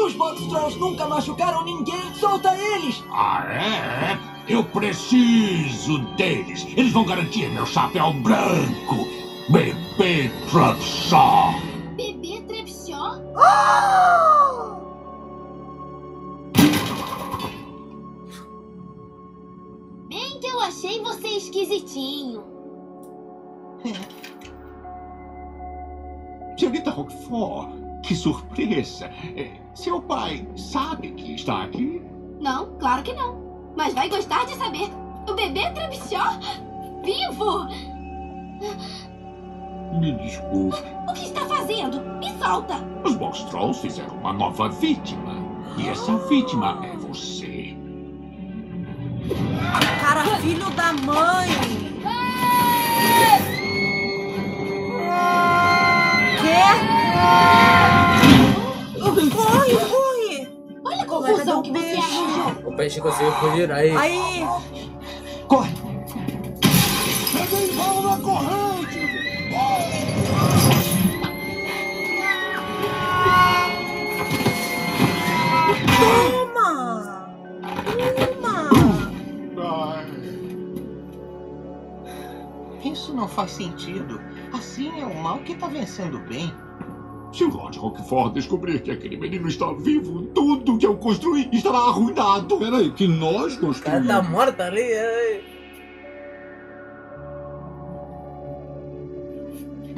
Speaker 9: Os Box Trolls nunca machucaram ninguém. Solta eles!
Speaker 3: Ah, é? Eu preciso deles. Eles vão garantir meu chapéu branco. Bebê Trapsaw.
Speaker 7: Bebê Trepshaw? Bem eu achei você esquisitinho.
Speaker 3: Senhorita Roquefort, que surpresa. É, Seu pai sabe que está aqui?
Speaker 7: Não, claro que não. Mas vai gostar de saber. O bebê Trepshaw? Vivo!
Speaker 3: Me desculpe.
Speaker 7: O que está fazendo? Me solta!
Speaker 3: Os Box Trolls fizeram uma nova vítima. E essa vítima é você.
Speaker 1: Filho da mãe! Quê? Corre, corre!
Speaker 7: Olha a confusão que você arranjou!
Speaker 2: O peixe conseguiu fugir aí.
Speaker 1: Aí!
Speaker 9: Corre!
Speaker 3: Peguei mal na corrente!
Speaker 5: Não faz sentido. Assim é o mal que tá vencendo o bem.
Speaker 3: Se o Lord Roquefort descobrir que aquele menino está vivo, tudo que eu construí estará arruinado. Peraí, que nós
Speaker 2: O cara
Speaker 3: construímos?
Speaker 2: tá morto ali, ai.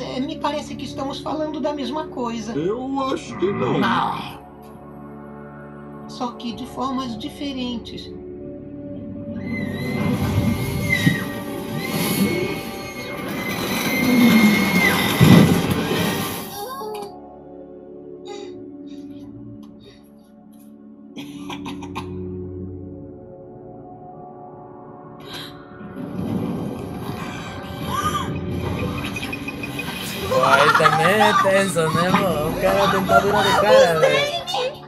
Speaker 5: É, me parece que estamos falando da mesma coisa.
Speaker 3: Eu acho que não.
Speaker 5: Ah. Só que de formas diferentes.
Speaker 2: É tenso, né, mano? O cara tentou virar do cara, velho.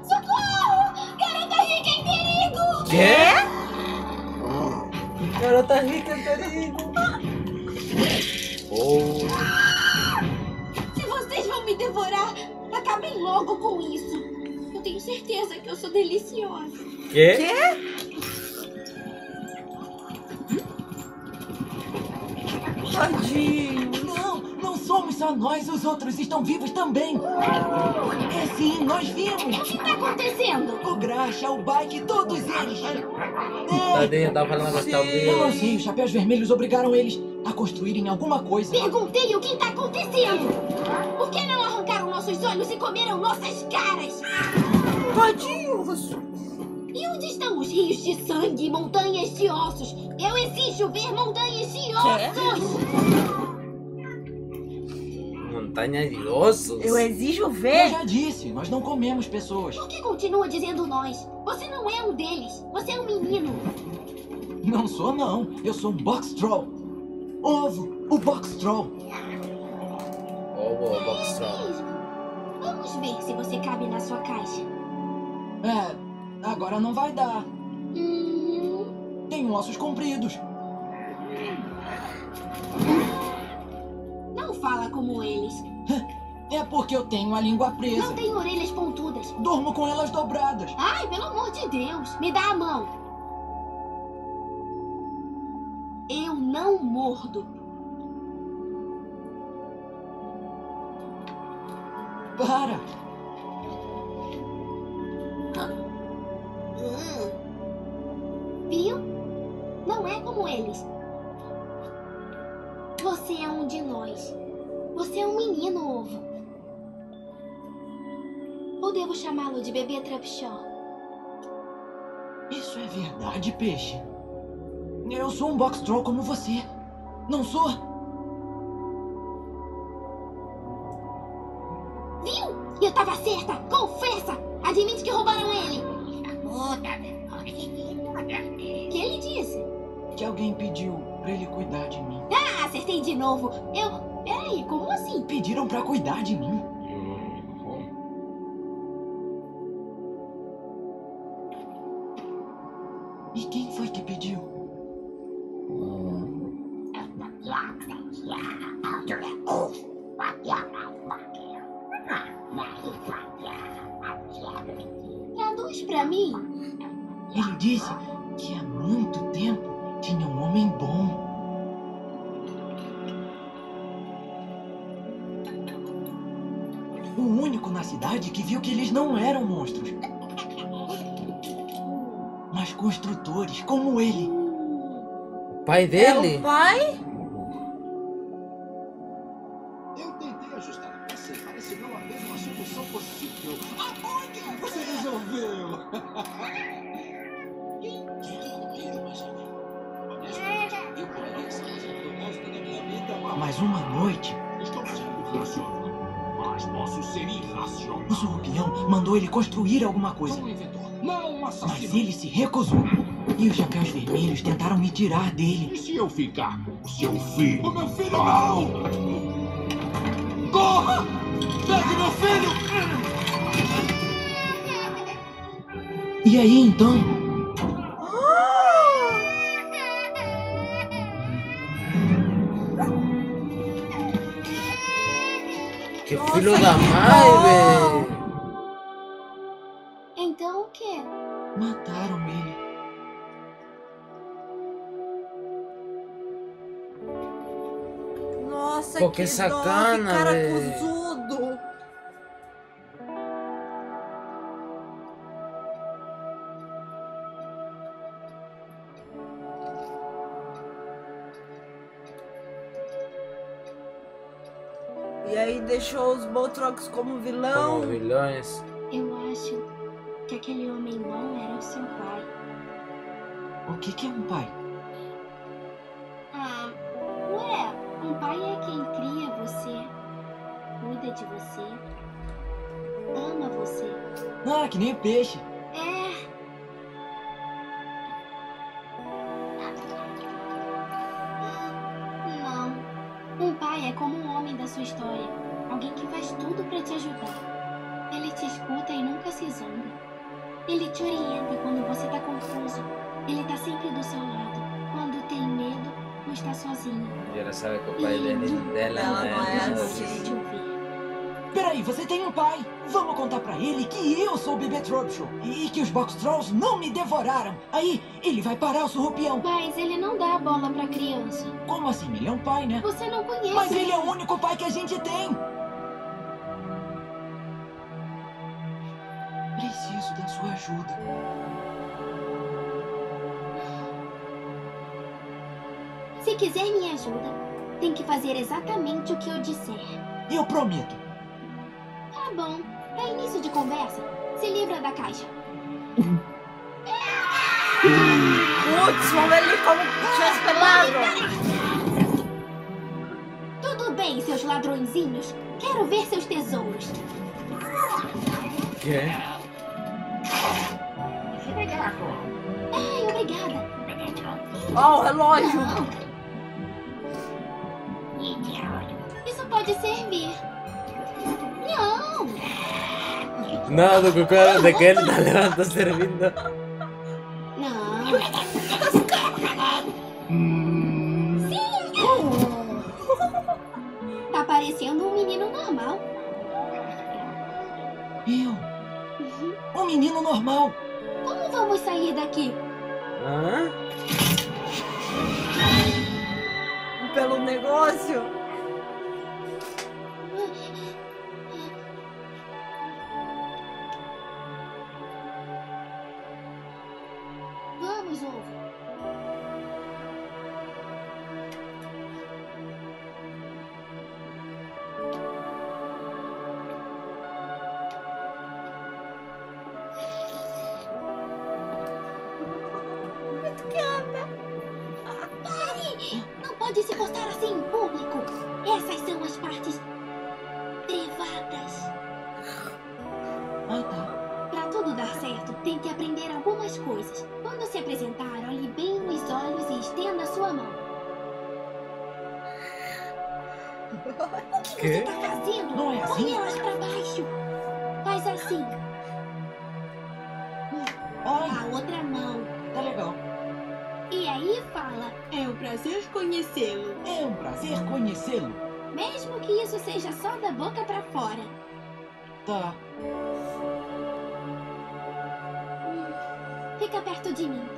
Speaker 7: Socorro! Garota rica em perigo!
Speaker 2: Quê? Garota rica, perigo. Oh,
Speaker 7: Se vocês vão me devorar, acabem logo com isso. Eu tenho certeza que eu sou deliciosa.
Speaker 2: quê?
Speaker 1: Tadinho!
Speaker 9: Somos só nós, os outros estão vivos também. É sim, nós vimos.
Speaker 7: O que tá acontecendo?
Speaker 9: O Graxa, o Bike, todos eles. É,
Speaker 2: Tadinho, tava falando essa
Speaker 9: eu não sei, os Chapéus Vermelhos obrigaram eles a construírem alguma coisa.
Speaker 7: Perguntei o que tá acontecendo. Por que não arrancaram nossos olhos e comeram nossas caras?
Speaker 1: Tadinho!
Speaker 7: E onde estão os rios de sangue e montanhas de ossos? Eu exijo ver montanhas de ossos!
Speaker 2: Montanha de ossos?
Speaker 1: Eu exijo
Speaker 9: Eu
Speaker 1: ver!
Speaker 9: já disse, nós não comemos pessoas.
Speaker 7: Por que continua dizendo nós? Você não é um deles. Você é um menino.
Speaker 9: Não sou, não. Eu sou um Box Troll. Ovo, o Box Troll.
Speaker 2: Oh, oh, box troll.
Speaker 7: mesmo. Vamos ver se você cabe na sua caixa.
Speaker 9: É, agora não vai dar.
Speaker 7: Hum,
Speaker 9: Tenho ossos compridos.
Speaker 7: fala como eles.
Speaker 9: É porque eu tenho a língua presa.
Speaker 7: Não tem orelhas pontudas.
Speaker 9: Durmo com elas dobradas.
Speaker 7: Ai, pelo amor de Deus, me dá a mão. Eu não mordo.
Speaker 9: Para.
Speaker 7: Chamá-lo de bebê Trapshaw?
Speaker 9: Isso é verdade, peixe. Eu sou um box troll como você. Não sou?
Speaker 7: Viu? Eu tava certa! Confessa! Admite que roubaram ele! O que ele disse?
Speaker 9: Que alguém pediu pra ele cuidar de mim.
Speaker 7: Ah, acertei de novo! Eu. Peraí, como assim?
Speaker 9: Pediram pra cuidar de mim. E quem
Speaker 2: Pai
Speaker 1: É
Speaker 2: dele?
Speaker 1: o pai?
Speaker 9: Tirar dele.
Speaker 8: E se eu ficar com o seu filho?
Speaker 4: O meu filho não! Corra! Pegue meu filho!
Speaker 9: E aí então,
Speaker 2: Que
Speaker 1: Nossa,
Speaker 2: filho
Speaker 1: que
Speaker 2: da mãe, velho.
Speaker 7: Então o quê?
Speaker 9: mataram ele.
Speaker 2: Pô,
Speaker 1: que,
Speaker 2: que
Speaker 1: dó,
Speaker 2: sacana,
Speaker 1: que cara cuzudo. E aí deixou os Botrox como vilão.
Speaker 2: Como vilões.
Speaker 7: Eu acho que aquele homem bom era o seu pai.
Speaker 9: O que, que é um pai?
Speaker 7: Um pai é quem cria você, cuida de você, ama você.
Speaker 9: Ah, que nem peixe.
Speaker 2: Sabe que o pai dele, dela
Speaker 1: Ela
Speaker 2: não é,
Speaker 1: não é
Speaker 2: nada
Speaker 1: assim.
Speaker 9: Peraí, você tem um pai? Vamos contar pra ele que eu sou o bebê Troubleshow e que os Box Trolls não me devoraram. Aí ele vai parar o surrupião.
Speaker 7: Mas ele não dá a bola pra criança.
Speaker 9: Como assim? Ele é um pai, né?
Speaker 7: Você não conhece.
Speaker 9: Mas ele é o único pai que a gente tem. Preciso da sua ajuda.
Speaker 7: Se quiser minha ajuda, tem que fazer exatamente o que eu disser.
Speaker 9: Eu prometo.
Speaker 7: Tá bom. Pra início de conversa, se livra da caixa.
Speaker 1: Putz, vamos ver ele como tivesse pelado.
Speaker 7: Tudo bem, seus ladrõezinhos. Quero ver seus tesouros.
Speaker 2: Que?
Speaker 7: Ai, obrigada.
Speaker 1: Ó, o relógio.
Speaker 7: Isso pode servir. Não!
Speaker 2: Nada, com cara de que ele está levantando servindo.
Speaker 7: Não! Tá parecendo um menino normal.
Speaker 9: Eu. Um menino normal.
Speaker 7: Como vamos sair daqui?
Speaker 2: Hã?
Speaker 1: Pelo negócio.
Speaker 7: Vamos, ovo. pode se postar assim
Speaker 2: Quê?
Speaker 7: você tá fazendo?
Speaker 9: Não é assim?
Speaker 7: Põe elas pra baixo. Faz assim.
Speaker 9: Ai,
Speaker 7: A outra mão.
Speaker 9: tá legal.
Speaker 7: E aí fala. É um prazer conhecê-lo.
Speaker 9: É um prazer conhecê-lo.
Speaker 7: Mesmo que isso seja só da boca pra fora.
Speaker 9: Tá.
Speaker 7: Fica perto de mim,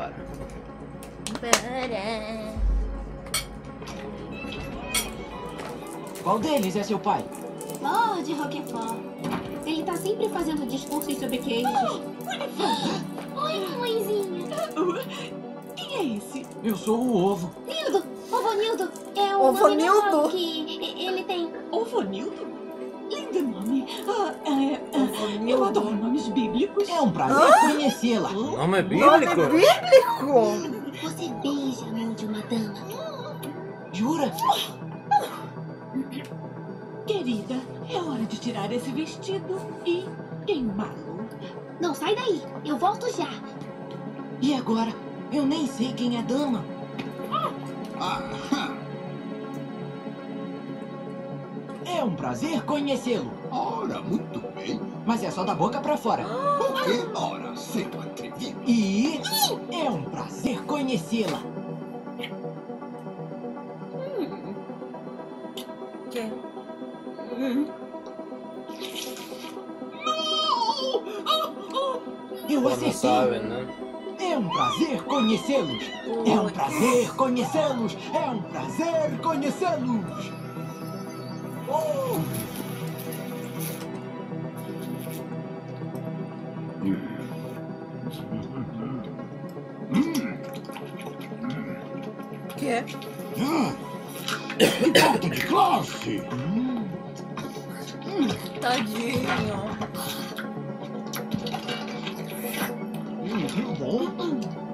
Speaker 2: Bora.
Speaker 1: Para.
Speaker 9: Qual deles é seu pai?
Speaker 7: Lord Roquefort. Ele tá sempre fazendo discursos sobre queijos. Oi, mãezinha.
Speaker 9: Quem é esse? Eu sou o ovo.
Speaker 7: Nildo, ovo Nildo. É o
Speaker 1: Ovo
Speaker 7: nome
Speaker 1: Nildo?
Speaker 7: que ele tem.
Speaker 9: Ovonildo? Lindo nome. Ah, é, eu adoro nomes bíblicos. É um prazer conhecê-la.
Speaker 2: Nome é
Speaker 1: Nome
Speaker 2: bíblico?
Speaker 1: bíblico!
Speaker 7: Você beija a mão de uma dama.
Speaker 9: Jura?
Speaker 11: Querida, é hora de tirar esse vestido e queimá-lo.
Speaker 7: Não, sai daí. Eu volto já.
Speaker 9: E agora? Eu nem sei quem é dama.
Speaker 4: Ah,
Speaker 9: É um prazer conhecê-lo.
Speaker 4: ora, muito bem.
Speaker 9: Mas é só da boca pra fora.
Speaker 4: O quê? Ora, seu atrevido.
Speaker 9: E é um prazer conhecê-la.
Speaker 1: Que?
Speaker 9: Eu
Speaker 2: Como
Speaker 9: acertei.
Speaker 2: né?
Speaker 9: É um prazer conhecê-los. É um prazer conhecê-los. É um prazer conhecê-los. Oh!
Speaker 1: Que?
Speaker 8: Que falta de classe!
Speaker 1: Tadinho.
Speaker 4: Hum, que bom.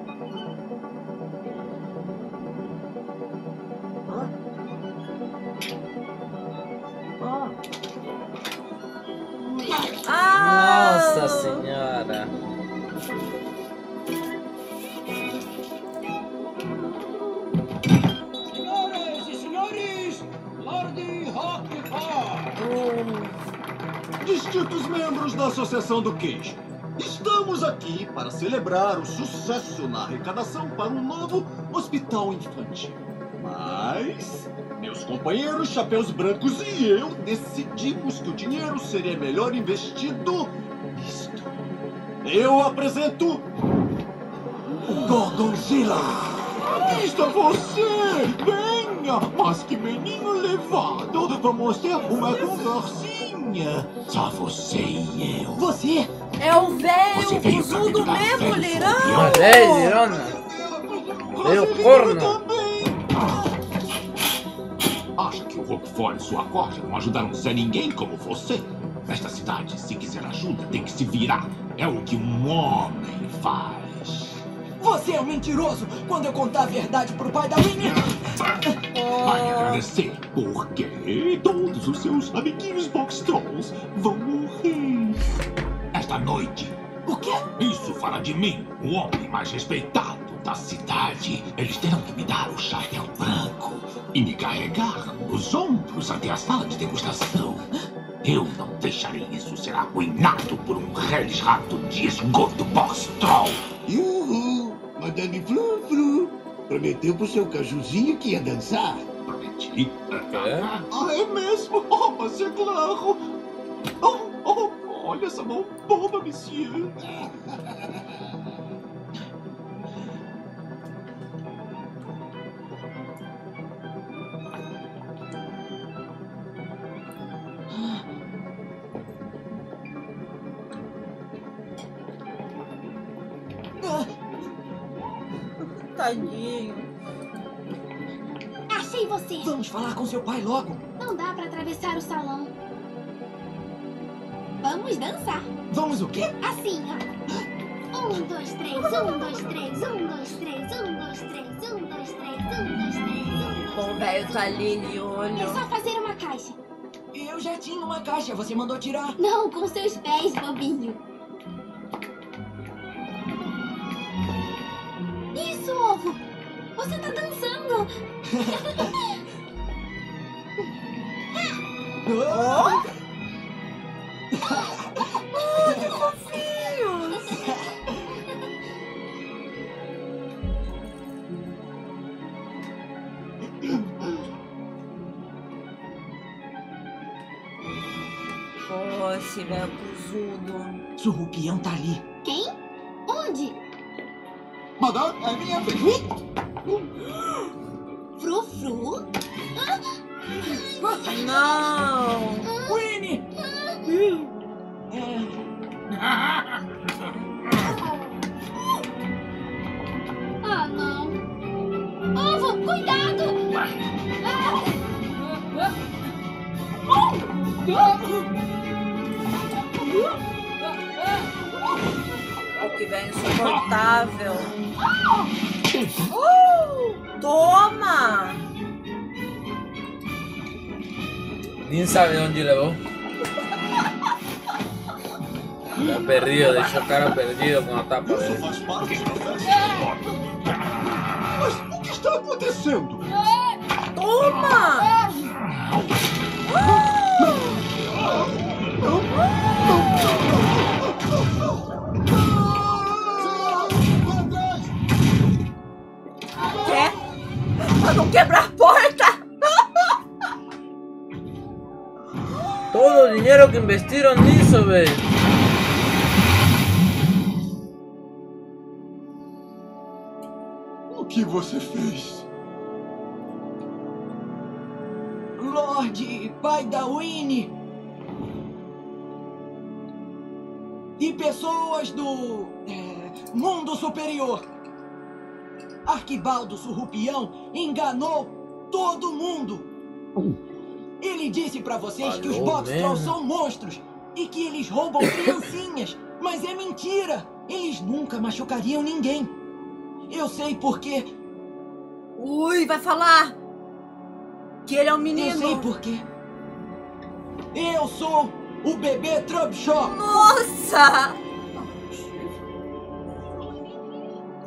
Speaker 4: Associação do Queijo. Estamos aqui para celebrar o sucesso na arrecadação para um novo hospital infantil. Mas meus companheiros Chapéus Brancos e eu decidimos que o dinheiro seria melhor investido nisto. Eu apresento o Gorgonzilla.
Speaker 3: Isto é você! Venha! Mas que menino levado! Vamos ter uma conversinha! Só você e eu.
Speaker 9: Você?
Speaker 12: É o
Speaker 3: Você
Speaker 12: velho buzudo mesmo,
Speaker 3: velho
Speaker 12: Lirão!
Speaker 2: É, Lirona. Veio corno.
Speaker 3: Acha que o Roquefort e sua corja não ajudaram Zé Ninguém como você? Nesta cidade, se quiser ajuda, tem que se virar. É o que um homem faz.
Speaker 9: Você é um mentiroso! Quando eu contar a verdade pro pai da Winnie...
Speaker 3: Vai agradecer, porque todos os seus amiguinhos Box Trolls vão morrer. Esta noite.
Speaker 9: O quê?
Speaker 3: Isso fala de mim, o homem mais respeitado da cidade. Eles terão que me dar o chapéu branco e me carregar nos ombros até a sala de degustação. Eu não deixarei isso ser arruinado por um reles rato de esgoto Box Troll.
Speaker 8: Uhul! Madame Flu prometeu pro seu cajuzinho que ia dançar.
Speaker 3: Prometi.
Speaker 2: É?
Speaker 4: Ah, é mesmo? Oh, mas é claro. Oh, oh, olha essa mão boba, monsieur.
Speaker 1: Tadinho.
Speaker 7: Achei você!
Speaker 9: Vamos falar com seu pai logo.
Speaker 7: Não dá pra atravessar o salão. Vamos dançar.
Speaker 9: Vamos o quê?
Speaker 7: Assim, ó. Um, dois, três, um, dois, três, um, dois, três, um, dois, três, um, dois, três, um, dois, três, um, dois,
Speaker 1: O velho tá ali de
Speaker 7: É só fazer uma caixa.
Speaker 9: Eu já tinha uma caixa, você mandou tirar.
Speaker 7: Não, com seus pés, bobinho. Isso, ovo! Você tá dançando!
Speaker 1: Pô, esse velho buzudo.
Speaker 9: Surrupião tá ali.
Speaker 7: Quem? Onde?
Speaker 4: Madame, é minha vez.
Speaker 7: Frufru?
Speaker 1: Não!
Speaker 9: Winnie!
Speaker 7: Ah, não. Ovo, cuidado!
Speaker 1: Que velho insuportável. Uh, toma!
Speaker 2: Nem sabe onde levou. Está perdido, deixou o cara perdido com a tapa
Speaker 4: Isso
Speaker 2: dele.
Speaker 4: Mas o que está acontecendo?
Speaker 1: Toma! Quer? Pra não quebrar a porta!
Speaker 2: Todo o dinheiro que investiram nisso, velho.
Speaker 4: O que você fez?
Speaker 9: Lorde, pai da Winnie. E pessoas do é, mundo superior. Arquibaldo Surrupião enganou todo mundo. Ele disse pra vocês que os
Speaker 2: Falou
Speaker 9: Box Trolls
Speaker 2: mesmo.
Speaker 9: são monstros e que eles roubam criancinhas. Mas é mentira. Eles nunca machucariam ninguém. Eu sei porque.
Speaker 1: Ui, vai falar! Que ele é um menino!
Speaker 9: Eu sei por quê. Eu sou o bebê Trubshaw.
Speaker 1: Nossa!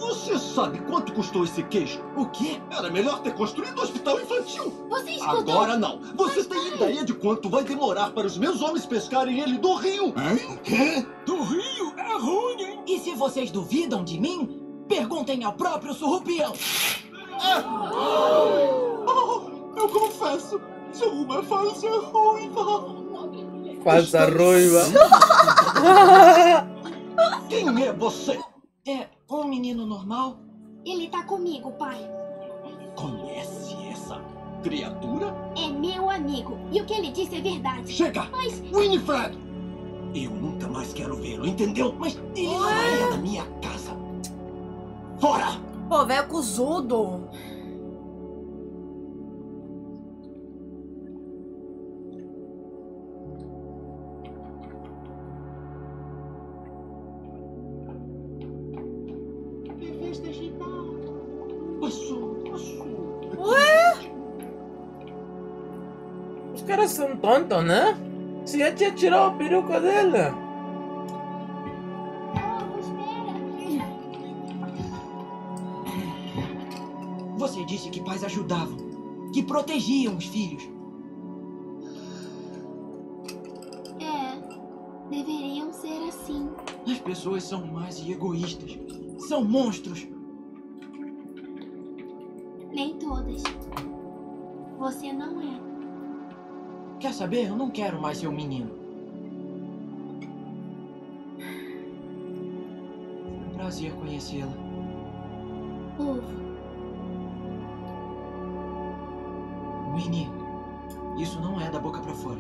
Speaker 4: Você sabe quanto custou esse queijo?
Speaker 9: O quê?
Speaker 4: Era melhor ter construído um hospital infantil.
Speaker 7: Você escutou?
Speaker 4: Agora não. Você tem ideia de quanto vai demorar para os meus homens pescarem ele do rio?
Speaker 8: Hein? Quê?
Speaker 3: Do Rio é ruim.
Speaker 9: se vocês duvidam de mim, perguntem ao próprio Surrupião.
Speaker 8: Oh, eu confesso, sou uma falsa ruiva.
Speaker 2: Falsa ruiva.
Speaker 4: Quem é você?
Speaker 9: É um menino normal?
Speaker 7: Ele tá comigo, pai.
Speaker 4: Conhece essa criatura?
Speaker 7: É meu amigo. E o que ele disse é verdade.
Speaker 4: Chega!
Speaker 7: Mas
Speaker 4: Winifred! Eu nunca mais quero vê-lo, entendeu? Mas ele saia da minha casa. Fora!
Speaker 1: Pô, velho cuzudo.
Speaker 2: Tontos, né? Se já tinha tirado o peruca dela.
Speaker 9: Você disse que pais ajudavam, que protegiam os filhos.
Speaker 7: É, deveriam ser assim.
Speaker 9: As pessoas são más e egoístas. São monstros.
Speaker 7: Nem todas. Você não é.
Speaker 9: Quer saber? Eu não quero mais ser um menino. Foi um prazer conhecê-la.
Speaker 7: Ovo.
Speaker 9: Winnie, isso não é da boca pra fora.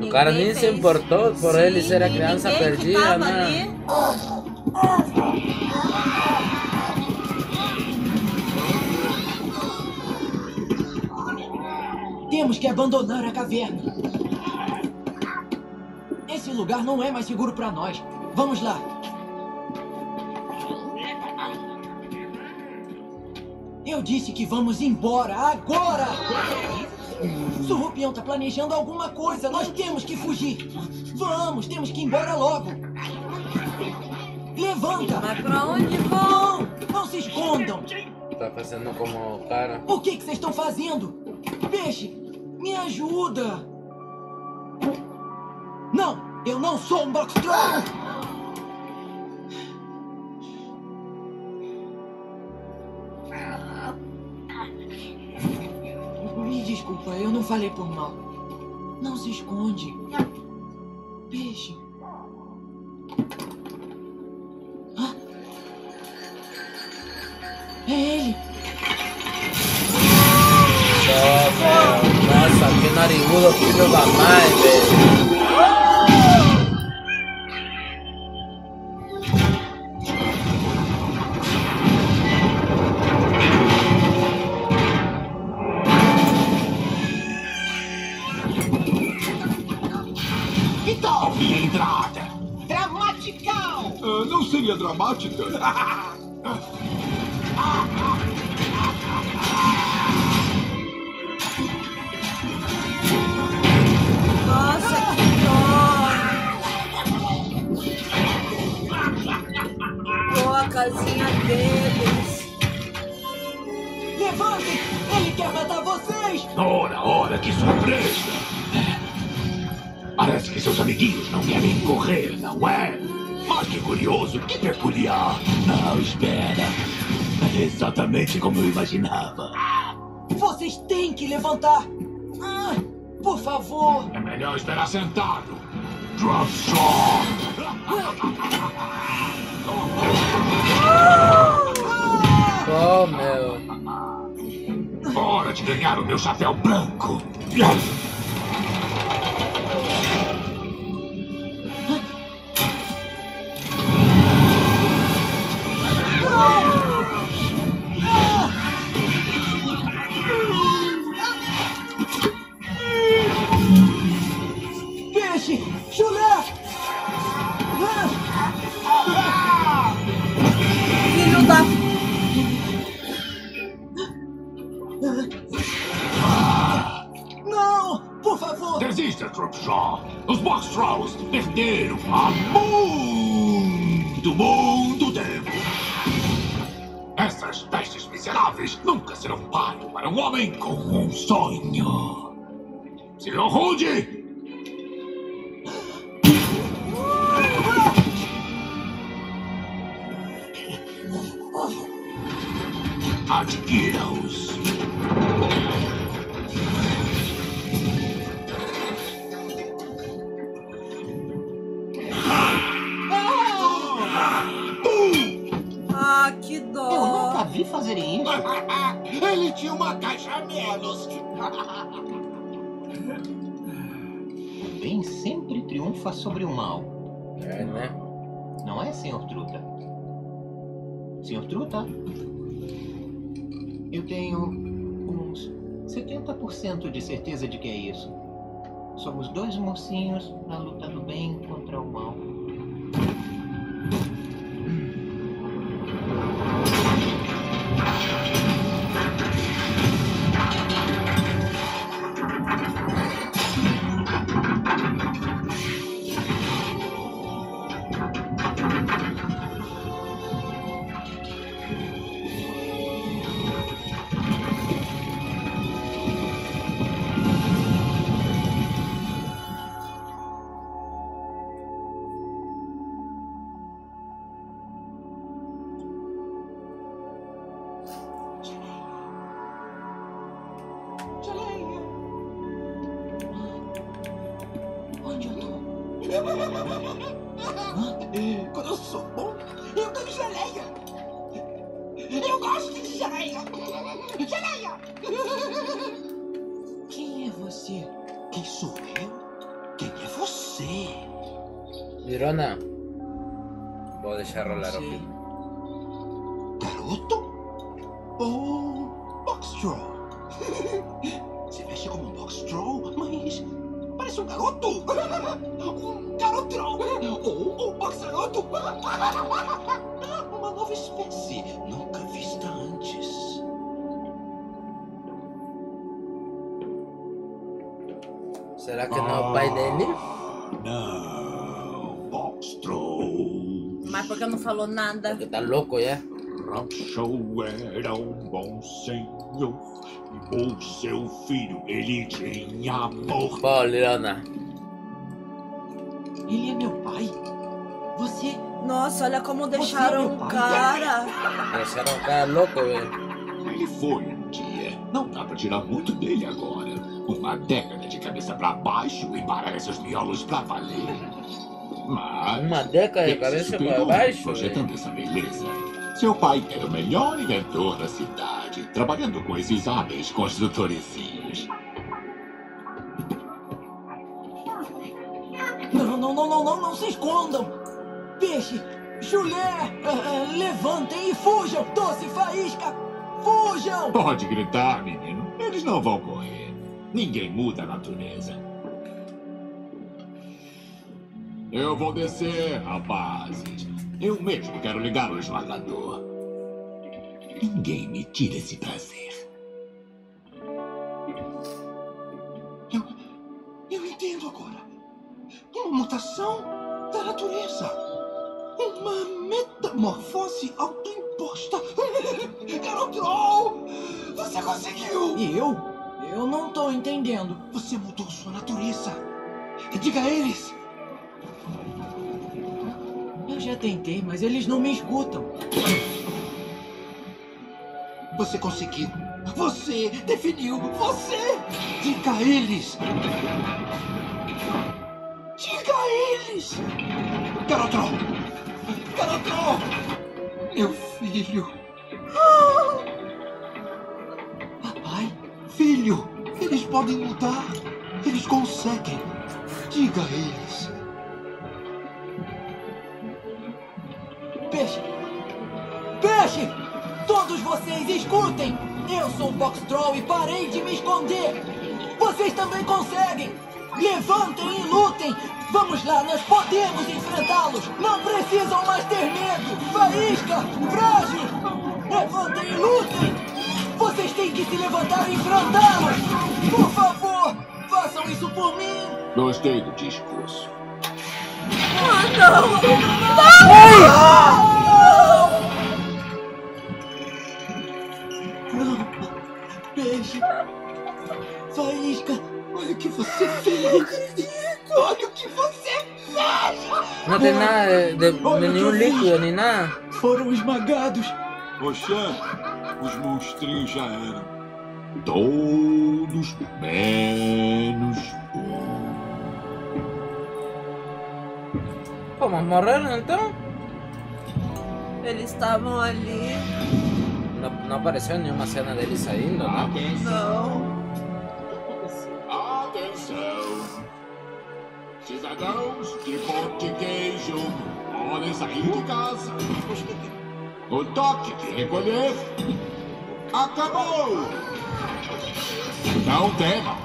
Speaker 2: O cara nem se importou por ele ser a criança perdida, né?
Speaker 9: Que abandonar a caverna. Esse lugar não é mais seguro pra nós. Vamos lá. Eu disse que vamos embora agora! Surrupião tá planejando alguma coisa. Nós temos que fugir. Vamos, temos que ir embora logo. Levanta!
Speaker 1: Mas pra onde vão?
Speaker 9: Não, não se escondam.
Speaker 2: Tá fazendo como o cara.
Speaker 9: O que que vocês estão fazendo? Peixe, me ajuda! Não, eu não sou um box troll! Me desculpa, eu não falei por mal. Não se esconde. Peixe. Hã? É ele!
Speaker 2: Nossa, que narigudo filho da mãe, velho.
Speaker 3: Como eu imaginava.
Speaker 9: Vocês têm que levantar! Ah, por favor!
Speaker 3: É melhor esperar sentado. Drop shot!
Speaker 2: Pô, meu.
Speaker 3: Hora de ganhar o meu chapéu
Speaker 5: sobre o mal.
Speaker 2: É, né?
Speaker 5: Não é, Sr. Truta? Sr. Truta? Eu tenho uns 70% de certeza de que é isso. Somos dois mocinhos na luta do bem contra o mal.
Speaker 2: Será que não é o pai dele?
Speaker 3: Não, Boxtroll.
Speaker 1: Mas porque não falou nada?
Speaker 2: Porque tá louco já?
Speaker 3: Ramshow era um bom senhor. E por seu filho ele tinha amor.
Speaker 2: Pô, Lirona.
Speaker 9: Ele é meu pai? Você
Speaker 1: Nossa, olha como
Speaker 9: é
Speaker 1: deixaram
Speaker 9: meu
Speaker 1: o cara.
Speaker 2: Deixaram o cara louco, velho.
Speaker 3: Ele foi um dia. Não dá pra tirar muito dele agora. Uma década de cabeça pra baixo e embaralha seus miolos pra valer. Mas.
Speaker 2: Uma década de cabeça pra
Speaker 3: superou,
Speaker 2: baixo,
Speaker 3: Projetando essa beleza. Seu pai era o melhor inventor da cidade, trabalhando com esses hábeis construtorezinhos.
Speaker 9: Não, não, não, não, não, não se escondam! Peixe, chulé, ah, levantem e fujam! Doce faísca, fujam!
Speaker 3: Pode gritar, menino. Eles não vão correr. Ninguém muda a natureza. Eu vou descer, rapazes. Eu mesmo quero ligar o esmagador. Ninguém me tira esse prazer.
Speaker 5: Eu entendo agora. Uma mutação da natureza. Uma metamorfose autoimposta. Garotrol! Você conseguiu!
Speaker 9: E eu? Eu não tô entendendo.
Speaker 5: Você mudou sua natureza. Diga a eles.
Speaker 9: Eu já tentei, mas eles não me escutam.
Speaker 5: Você conseguiu. Você definiu. Você. Diga a eles. Diga a eles. Garotrol. Garotrol. Meu filho. Papai. Filho. Eles podem mudar. Eles conseguem. Diga a eles.
Speaker 9: Peixe! Peixe! Todos vocês escutem! Eu sou o Box Troll e parei de me esconder! Vocês também conseguem! Levantem e lutem! Vamos lá, nós podemos enfrentá-los! Não precisam mais ter medo! Faísca! Frágil! Levantem e lutem! Vocês têm que se levantar e enfrentá-los! Por favor, façam isso por mim!
Speaker 3: Gostei do discurso.
Speaker 9: Não! Peixe! Faísca!
Speaker 4: Olha o que você fez! Olha o que você fez!
Speaker 2: Não tem nada de, de nenhum líquido nem nada.
Speaker 8: Foram esmagados.
Speaker 6: Oxã, os monstrinhos já eram. Todos menos um.
Speaker 2: Pô, mas morreram então?
Speaker 1: Eles estavam ali.
Speaker 2: Não, não apareceu nenhuma cena deles saindo, né?
Speaker 1: Não.
Speaker 3: Atenção! Cidadãos de Queijo, podem sair de casa. O toque de recolher acabou! Não temam!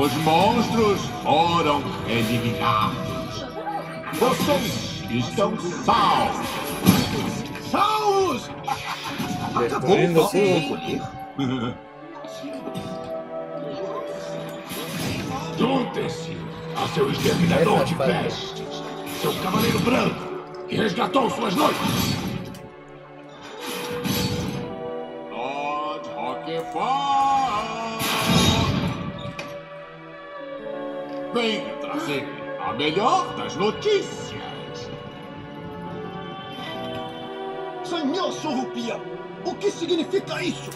Speaker 3: Os monstros foram eliminados. Vocês estão salvos!
Speaker 6: Salvos!
Speaker 4: De
Speaker 2: tudo.
Speaker 4: recolher?
Speaker 13: Juntem-se a seu exterminador de pestes, seu cavaleiro branco, que resgatou suas noites.
Speaker 3: Venha trazer a melhor das notícias!
Speaker 4: Senhor Surrupia, o que significa isso?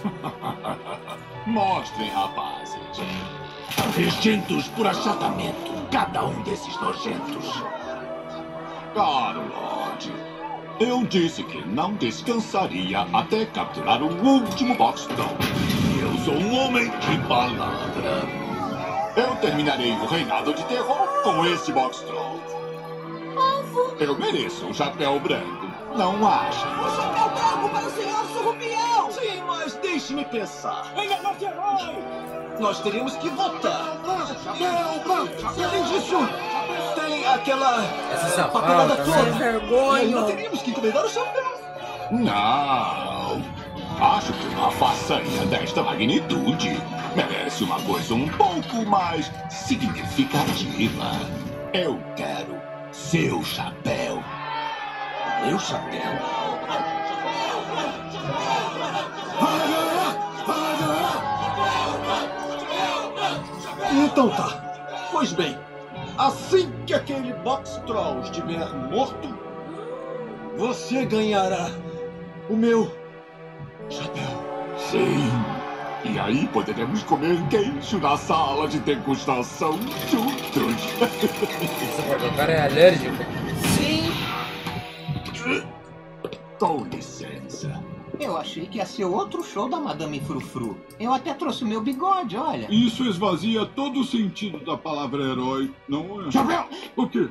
Speaker 3: Mostrem, rapazes.
Speaker 13: Extintos por achatamento, cada um desses nojentos.
Speaker 3: Caro Lorde, eu disse que não descansaria até capturar o último Boxstone.
Speaker 13: Eu sou um homem de palavra.
Speaker 3: Eu terminarei o reinado de terror com esse Boxstone. Eu mereço um chapéu branco, não acha?
Speaker 8: Chapéu branco para o senhor Surrupião!
Speaker 4: Sim, mas deixe-me pensar.
Speaker 8: Ele é nosso herói!
Speaker 4: Nós teríamos que votar.
Speaker 6: Chapéu branco,
Speaker 4: E além disso, tem aquela
Speaker 2: Essa
Speaker 4: papelada toda.
Speaker 2: né?
Speaker 4: E
Speaker 1: Vergonha.
Speaker 4: ainda teríamos que encomendar o chapéu.
Speaker 3: Não. Acho que uma façanha desta magnitude merece uma coisa um pouco mais significativa. Eu quero seu chapéu.
Speaker 4: Meu chapéu? Então tá. Pois bem, assim que aquele Box Troll estiver morto, você ganhará o meu chapéu.
Speaker 3: Sim. E aí poderemos comer queijo na sala de degustação juntos.
Speaker 2: Isso porque o cara é alérgico.
Speaker 1: Sim.
Speaker 3: Com licença.
Speaker 4: Eu achei que ia ser outro show da Madame Frufru. Eu até trouxe o meu bigode, olha.
Speaker 6: Isso esvazia todo o sentido da palavra herói, não é?
Speaker 3: Chapéu!
Speaker 6: O quê?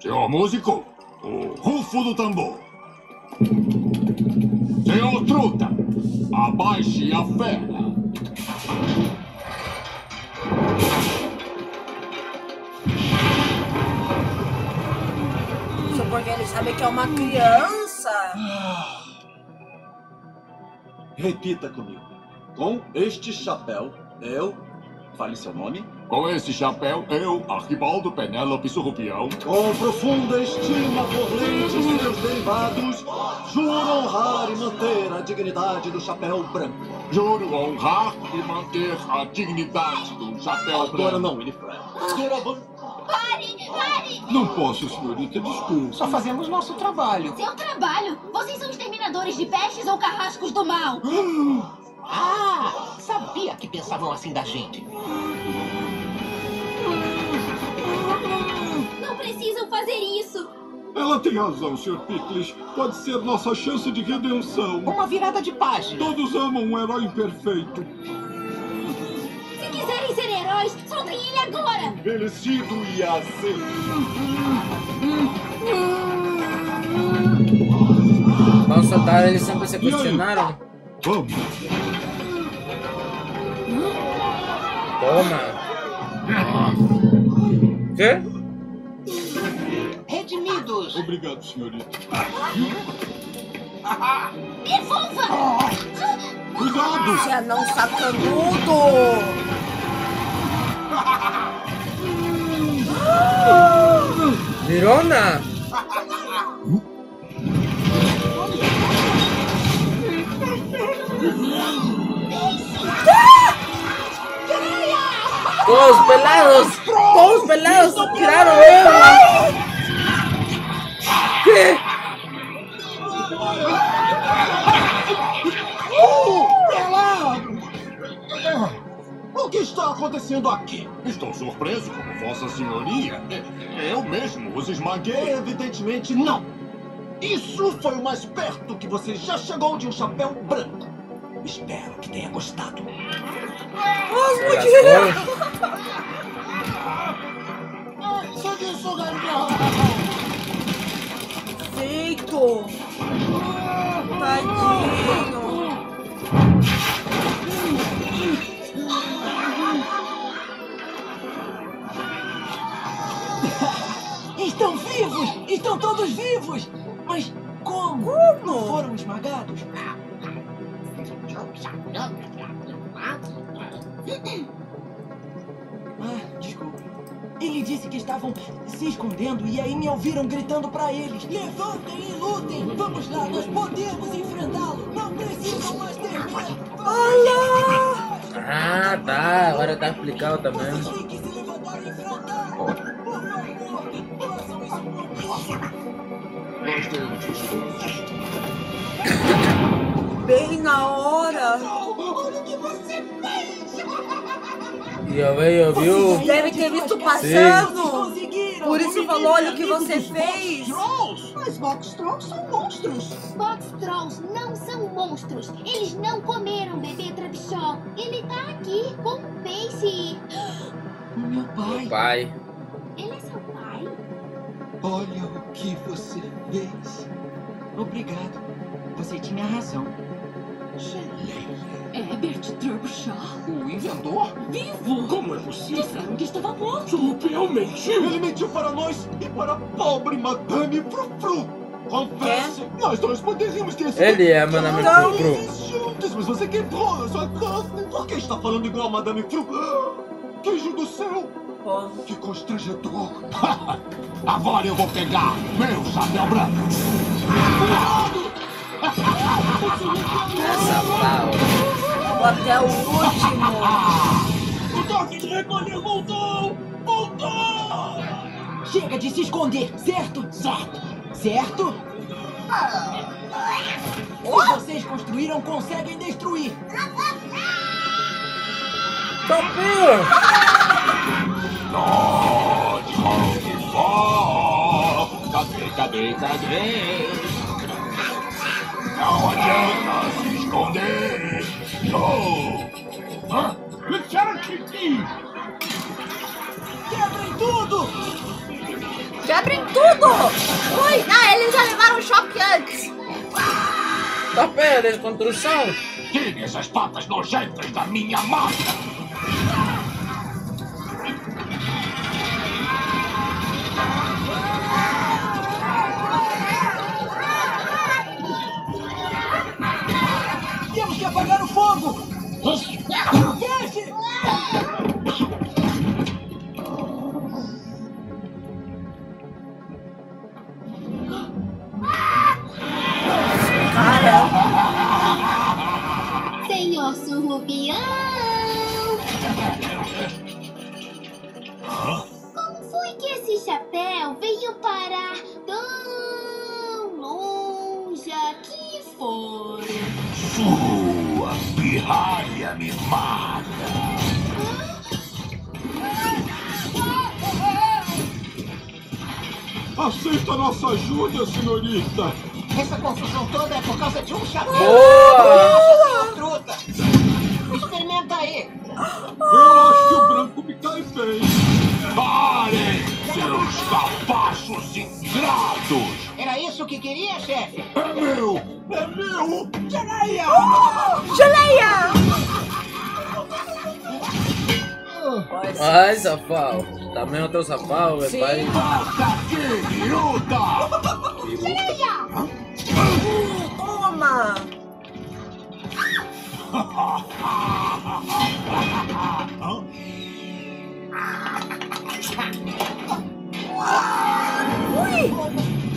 Speaker 3: Senhor músico, o rufo do tambor. Senhor truta, abaixe a fera.
Speaker 1: Eles sabem que é uma criança.
Speaker 4: Repita comigo. Com este chapéu, eu. Fale seu nome.
Speaker 3: Com esse chapéu, eu, Arquibaldo Penélope Surrupião,
Speaker 4: Com profunda estima por leite e seus derivados, juro honrar e manter a dignidade do chapéu branco.
Speaker 3: juro honrar e manter a dignidade do chapéu
Speaker 4: Agora
Speaker 3: branco.
Speaker 4: não, Winifred. Doravan,
Speaker 7: Pare! Pare!
Speaker 6: Não posso, senhorita, desculpe.
Speaker 4: só fazemos nosso trabalho.
Speaker 7: Seu trabalho! Vocês são exterminadores de pestes ou carrascos do mal?
Speaker 4: Ah, sabia que pensavam assim da gente.
Speaker 7: Não precisam fazer isso!
Speaker 6: Ela tem razão, Sr. Pickles. Pode ser nossa chance de redenção.
Speaker 4: Uma virada de página.
Speaker 6: Todos amam um herói imperfeito.
Speaker 7: Se quiserem ser heróis, soltem ele agora!
Speaker 3: Merecido ia ser.
Speaker 2: Vamos soltar eles sempre se questionaram.
Speaker 6: Vamos.
Speaker 2: Toma. Quê?
Speaker 4: Redimidos.
Speaker 6: Obrigado, senhorita.
Speaker 7: Devolva!
Speaker 6: Cuidado!
Speaker 1: Você é não sacanudo.
Speaker 2: ¡Girona! ¡Todos pelados! ¡Todos pelados! ¡Claro, eh! ¿Qué? ¡Oh!
Speaker 4: O que está acontecendo aqui?
Speaker 8: Estou surpreso como Vossa Senhoria. É, Eu mesmo os esmaguei.
Speaker 4: Evidentemente não. Isso foi o mais perto que você já chegou de um chapéu branco. Espero que tenha gostado.
Speaker 1: Feito! Tadinho!
Speaker 9: Vivos! Estão todos vivos! Mas como? Não foram esmagados? Ah, desculpa. Ele disse que estavam se escondendo e aí me ouviram gritando pra eles. Levantem e lutem! Vamos lá, nós podemos enfrentá-lo! Não precisam mais ter medo! Olha!
Speaker 2: Ah, tá. Agora tá explicado também.
Speaker 1: Bem na hora!
Speaker 2: E eu veio, viu?
Speaker 1: Deve ter visto passando! Por isso falou, olha o que você fez!
Speaker 5: Mas Box Trolls são monstros.
Speaker 7: Box Trolls não são monstros. Eles não comeram bebê Trapshaw. Ele tá aqui com o Pace.
Speaker 9: Meu pai.
Speaker 2: Pai.
Speaker 4: Olha o que você fez.
Speaker 9: Obrigado. Você tinha razão.
Speaker 5: Herbert Trubshaw.
Speaker 8: O inventor?
Speaker 5: Vivo!
Speaker 8: Como é possível?
Speaker 5: Disseram que estava morto.
Speaker 8: Mentiu!
Speaker 4: Ele mentiu para nós e para a pobre Madame Frufru. Confesse, nós dois poderíamos ter sido
Speaker 2: Ele é Madame
Speaker 4: tão
Speaker 2: Frufru.
Speaker 4: juntos, mas você quebrou a sua carne. Por que está falando igual a Madame Fru? Queijo do céu! Que constrangedor!
Speaker 3: Agora eu vou pegar meu chapéu branco.
Speaker 2: Essa pau.
Speaker 1: Vou até o último!
Speaker 8: O toque de recolher voltou! Voltou!
Speaker 9: Chega de se esconder, certo? Certo. Certo? Se vocês construíram, conseguem destruir.
Speaker 2: Topinho!
Speaker 3: For? Cadê, cadê, cadê? Não adianta se esconder. Oh! Hã?
Speaker 9: Quebrem tudo!
Speaker 14: Quebrem tudo! Ui, ah, eles já levaram um choque antes.
Speaker 2: Tá pé, desconstrução.
Speaker 3: Tire essas patas nojentas da minha máquina!
Speaker 9: Temos que apagar o fogo!
Speaker 7: Senhor Surrubião!
Speaker 8: Aceita nossa ajuda, senhorita!
Speaker 5: Essa confusão toda é por causa de um chapéu.
Speaker 2: Boa!
Speaker 5: Truta! Experimenta aí.
Speaker 8: Eu acho que o branco me cai bem!
Speaker 3: Parem, seus capachos ingratos!
Speaker 5: Era isso que queria, chefe?
Speaker 8: É meu! É meu!
Speaker 5: Geleia!
Speaker 1: Geleia!
Speaker 2: Ai, safao. Também o teu safao, meu pai.
Speaker 3: Que idiota!
Speaker 1: Toma!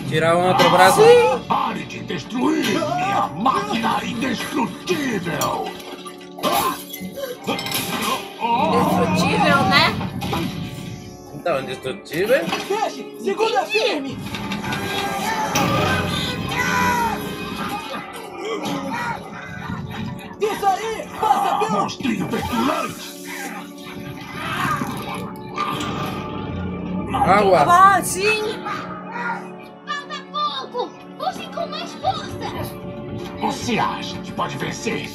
Speaker 2: Tirar um outro braço.
Speaker 3: Pare de destruir minha máquina indestrutível!
Speaker 14: Indestrutível, né?
Speaker 2: Então, indestrutível.
Speaker 9: Feche! Segura firme! Isso aí! Passa pelo...
Speaker 3: Monstrinho petulante!
Speaker 2: Água!
Speaker 1: Ah, sim!
Speaker 7: Falta pouco! Use com mais força!
Speaker 3: Você acha que pode vencer?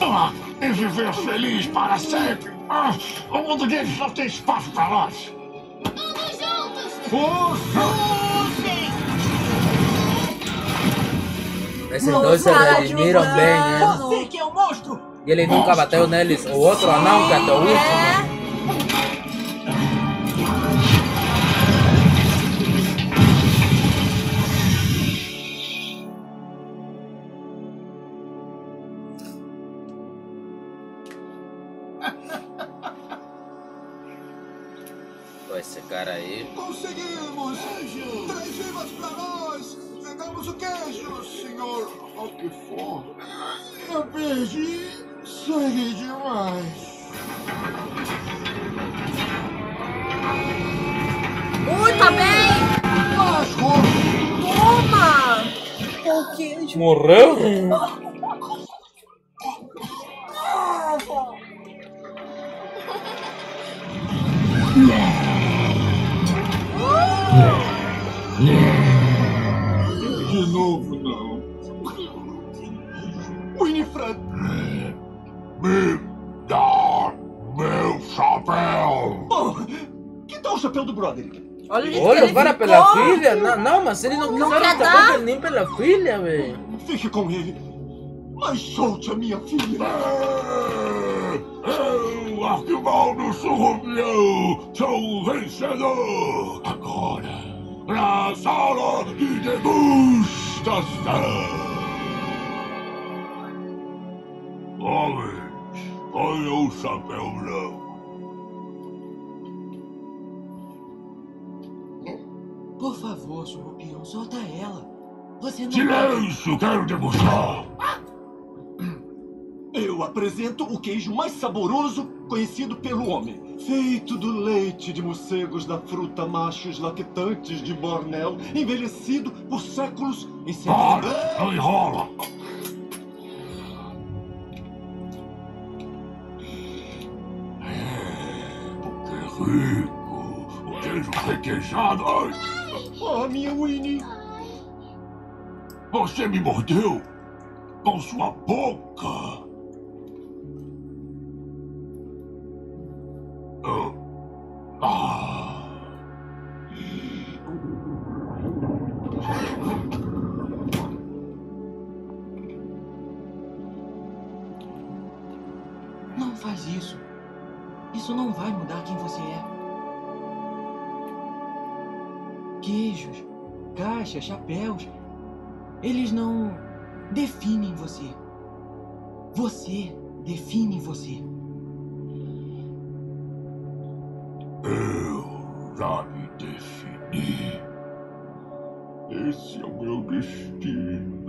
Speaker 3: Ah, e viver feliz para sempre? Ah, o mundo deles só tem espaço para nós!
Speaker 7: Todos juntos!
Speaker 2: Esses dois se redimiram bem, né?
Speaker 9: Você que é o monstro!
Speaker 2: E ele nunca bateu neles. O outro anão que até o último.
Speaker 8: Senhor! Oh, que fome! Eu perdi sangue demais!
Speaker 1: Ui, tá bem!
Speaker 8: Lascou!
Speaker 1: Toma! O queijo.
Speaker 2: Morreu?
Speaker 8: De Winifred!
Speaker 3: Me dá meu chapéu!
Speaker 4: Oh, que tal o chapéu do Broderick?
Speaker 1: Olha que
Speaker 2: Olha,
Speaker 1: ele
Speaker 2: para
Speaker 1: ficou.
Speaker 2: pela filha? Não, não, mas ele não,
Speaker 1: Não
Speaker 2: quiser
Speaker 1: dar.
Speaker 2: chapéu nem pela filha, velho.
Speaker 4: Fique com ele. Mas solte a minha filha.
Speaker 3: Eu, Arquibaldo Surrupião, sou o vencedor! Agora, pra sala de degustação! Homens, ponham o chapéu branco.
Speaker 9: Por favor, Surrupião, solta ela. Você não
Speaker 3: Silêncio, quero degustar!
Speaker 4: Eu apresento o queijo mais saboroso conhecido pelo homem. Feito do leite de morcegos da fruta machos lactantes de Bornéu, envelhecido por séculos em
Speaker 3: Para,
Speaker 4: segredo.
Speaker 3: não enrola! Rico! O queijo requeijado! Ai,
Speaker 4: Oh, minha Winnie.
Speaker 3: você me mordeu com sua boca!
Speaker 9: Caixas, chapéus. Eles não definem você. Você define você.
Speaker 3: Eu já me defini. Esse é o meu destino.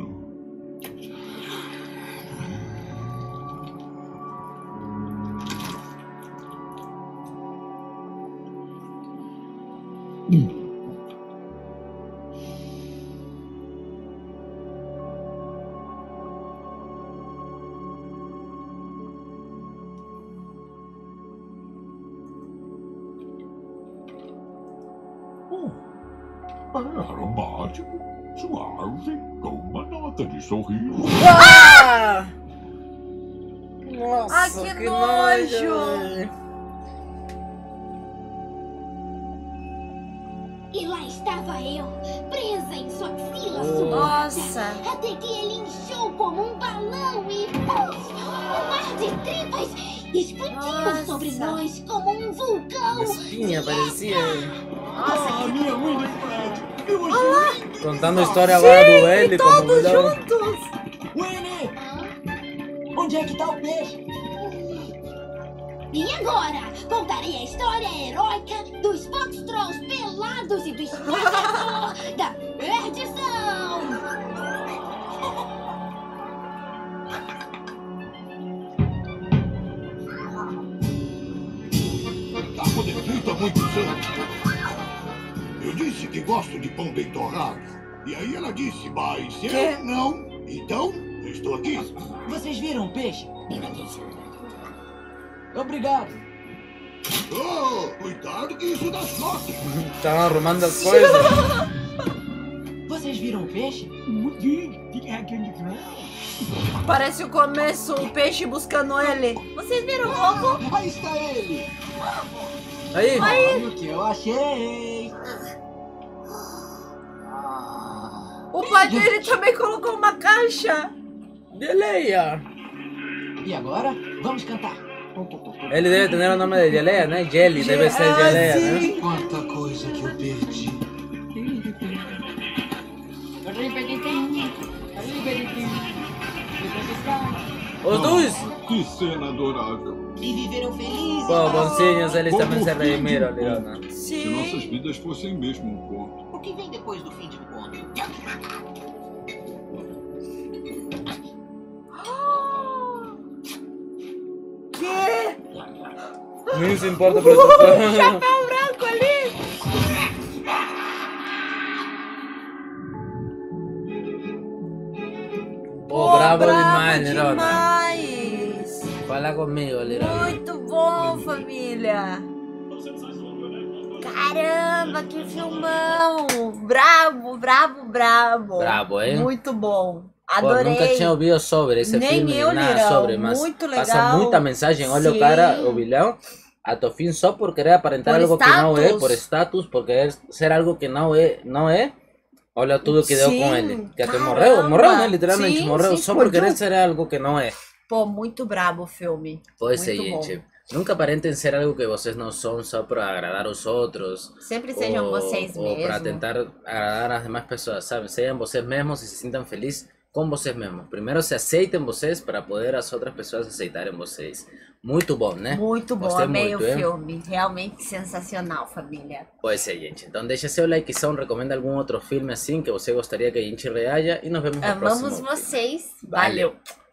Speaker 2: Parecia.
Speaker 4: Ah, minha. Eu achei
Speaker 2: Contando a história agora do L
Speaker 1: Todos juntos.
Speaker 9: Winnie! Onde é que tá o peixe?
Speaker 7: E agora, contarei a história heróica dos Foxtrolls pelados e do esmagador da perdição.
Speaker 3: Muitos anos. Eu disse que gosto de pão bem torrado. E aí ela disse, mas eu não. Então, eu estou aqui.
Speaker 9: Vocês viram o peixe? Obrigado.
Speaker 3: Oh, cuidado que isso dá choque.
Speaker 2: Estão arrumando as coisas.
Speaker 9: Vocês viram o peixe?
Speaker 15: Parece o começo, o peixe buscando ele.
Speaker 1: Vocês viram o ovo?
Speaker 4: Aí está ele.
Speaker 2: Aí.
Speaker 9: Olha o que eu achei.
Speaker 15: O pai dele também colocou uma caixa.
Speaker 2: Geleia.
Speaker 9: E agora, vamos cantar.
Speaker 2: Ele deve ter o nome de geleia, né? Jelly, deve ser
Speaker 15: Ah,
Speaker 2: geleia, né?
Speaker 5: Quanta coisa que eu perdi.
Speaker 2: Os dois.
Speaker 3: Que cena adorável.
Speaker 9: E viveram felizes.
Speaker 2: Pô,
Speaker 9: para
Speaker 2: bonzinhos, eles também se
Speaker 3: um
Speaker 2: Lirona.
Speaker 3: conto.
Speaker 15: Sim.
Speaker 3: Se nossas vidas fossem mesmo um conto.
Speaker 9: O que vem depois do fim de um conto?
Speaker 15: Que?
Speaker 2: Nem se importa por essa
Speaker 15: Chapéu branco ali.
Speaker 2: Pô, bravo demais, Lirona.
Speaker 15: demais.
Speaker 2: Fala comigo, Lirona.
Speaker 15: Muito bom, família.
Speaker 1: Caramba, que filmão! Bravo, bravo, bravo.
Speaker 2: Bravo, hein?
Speaker 1: Muito bom.
Speaker 2: Pô,
Speaker 1: Adorei.
Speaker 2: nunca tinha ouvido sobre esse
Speaker 1: Nem
Speaker 2: filme,
Speaker 1: eu,
Speaker 2: nada
Speaker 1: Lirão.
Speaker 2: sobre, mas
Speaker 1: Muito
Speaker 2: passa
Speaker 1: legal.
Speaker 2: muita mensagem. Olha
Speaker 1: Sim.
Speaker 2: o cara, o vilão, a fim só por querer aparentar
Speaker 1: Por
Speaker 2: algo que não é,
Speaker 1: status.
Speaker 2: por status, por querer ser algo que não é, não é. Olha tudo que deu
Speaker 1: Sim,
Speaker 2: com ele. Que até morreu, morreu, né? Literalmente
Speaker 1: Sim,
Speaker 2: morreu
Speaker 1: sim,
Speaker 2: só por querer ser algo que não é.
Speaker 1: Pô, muito brabo o filme.
Speaker 2: Pois é,
Speaker 1: Muito bom.
Speaker 2: gente. Nunca aparentem ser algo que vocês não são só para agradar os outros.
Speaker 1: Sempre sejam
Speaker 2: ou,
Speaker 1: vocês
Speaker 2: ou para
Speaker 1: mesmos.
Speaker 2: tentar agradar as demais pessoas, sabe? Sejam vocês mesmos e se sintam felizes com vocês mesmos. Primeiro se aceitem vocês para poder as outras pessoas aceitarem vocês. Muito bom, né?
Speaker 1: Muito bom,
Speaker 2: Gostei
Speaker 1: amei
Speaker 2: muito,
Speaker 1: o
Speaker 2: hein?
Speaker 1: filme. Realmente sensacional, família.
Speaker 2: Pois é, gente. Então deixa seu likezão, recomenda algum outro filme assim que você gostaria que a gente reaja e nos vemos no
Speaker 1: Amamos
Speaker 2: próximo.
Speaker 1: vocês.
Speaker 2: Valeu.
Speaker 1: Valeu.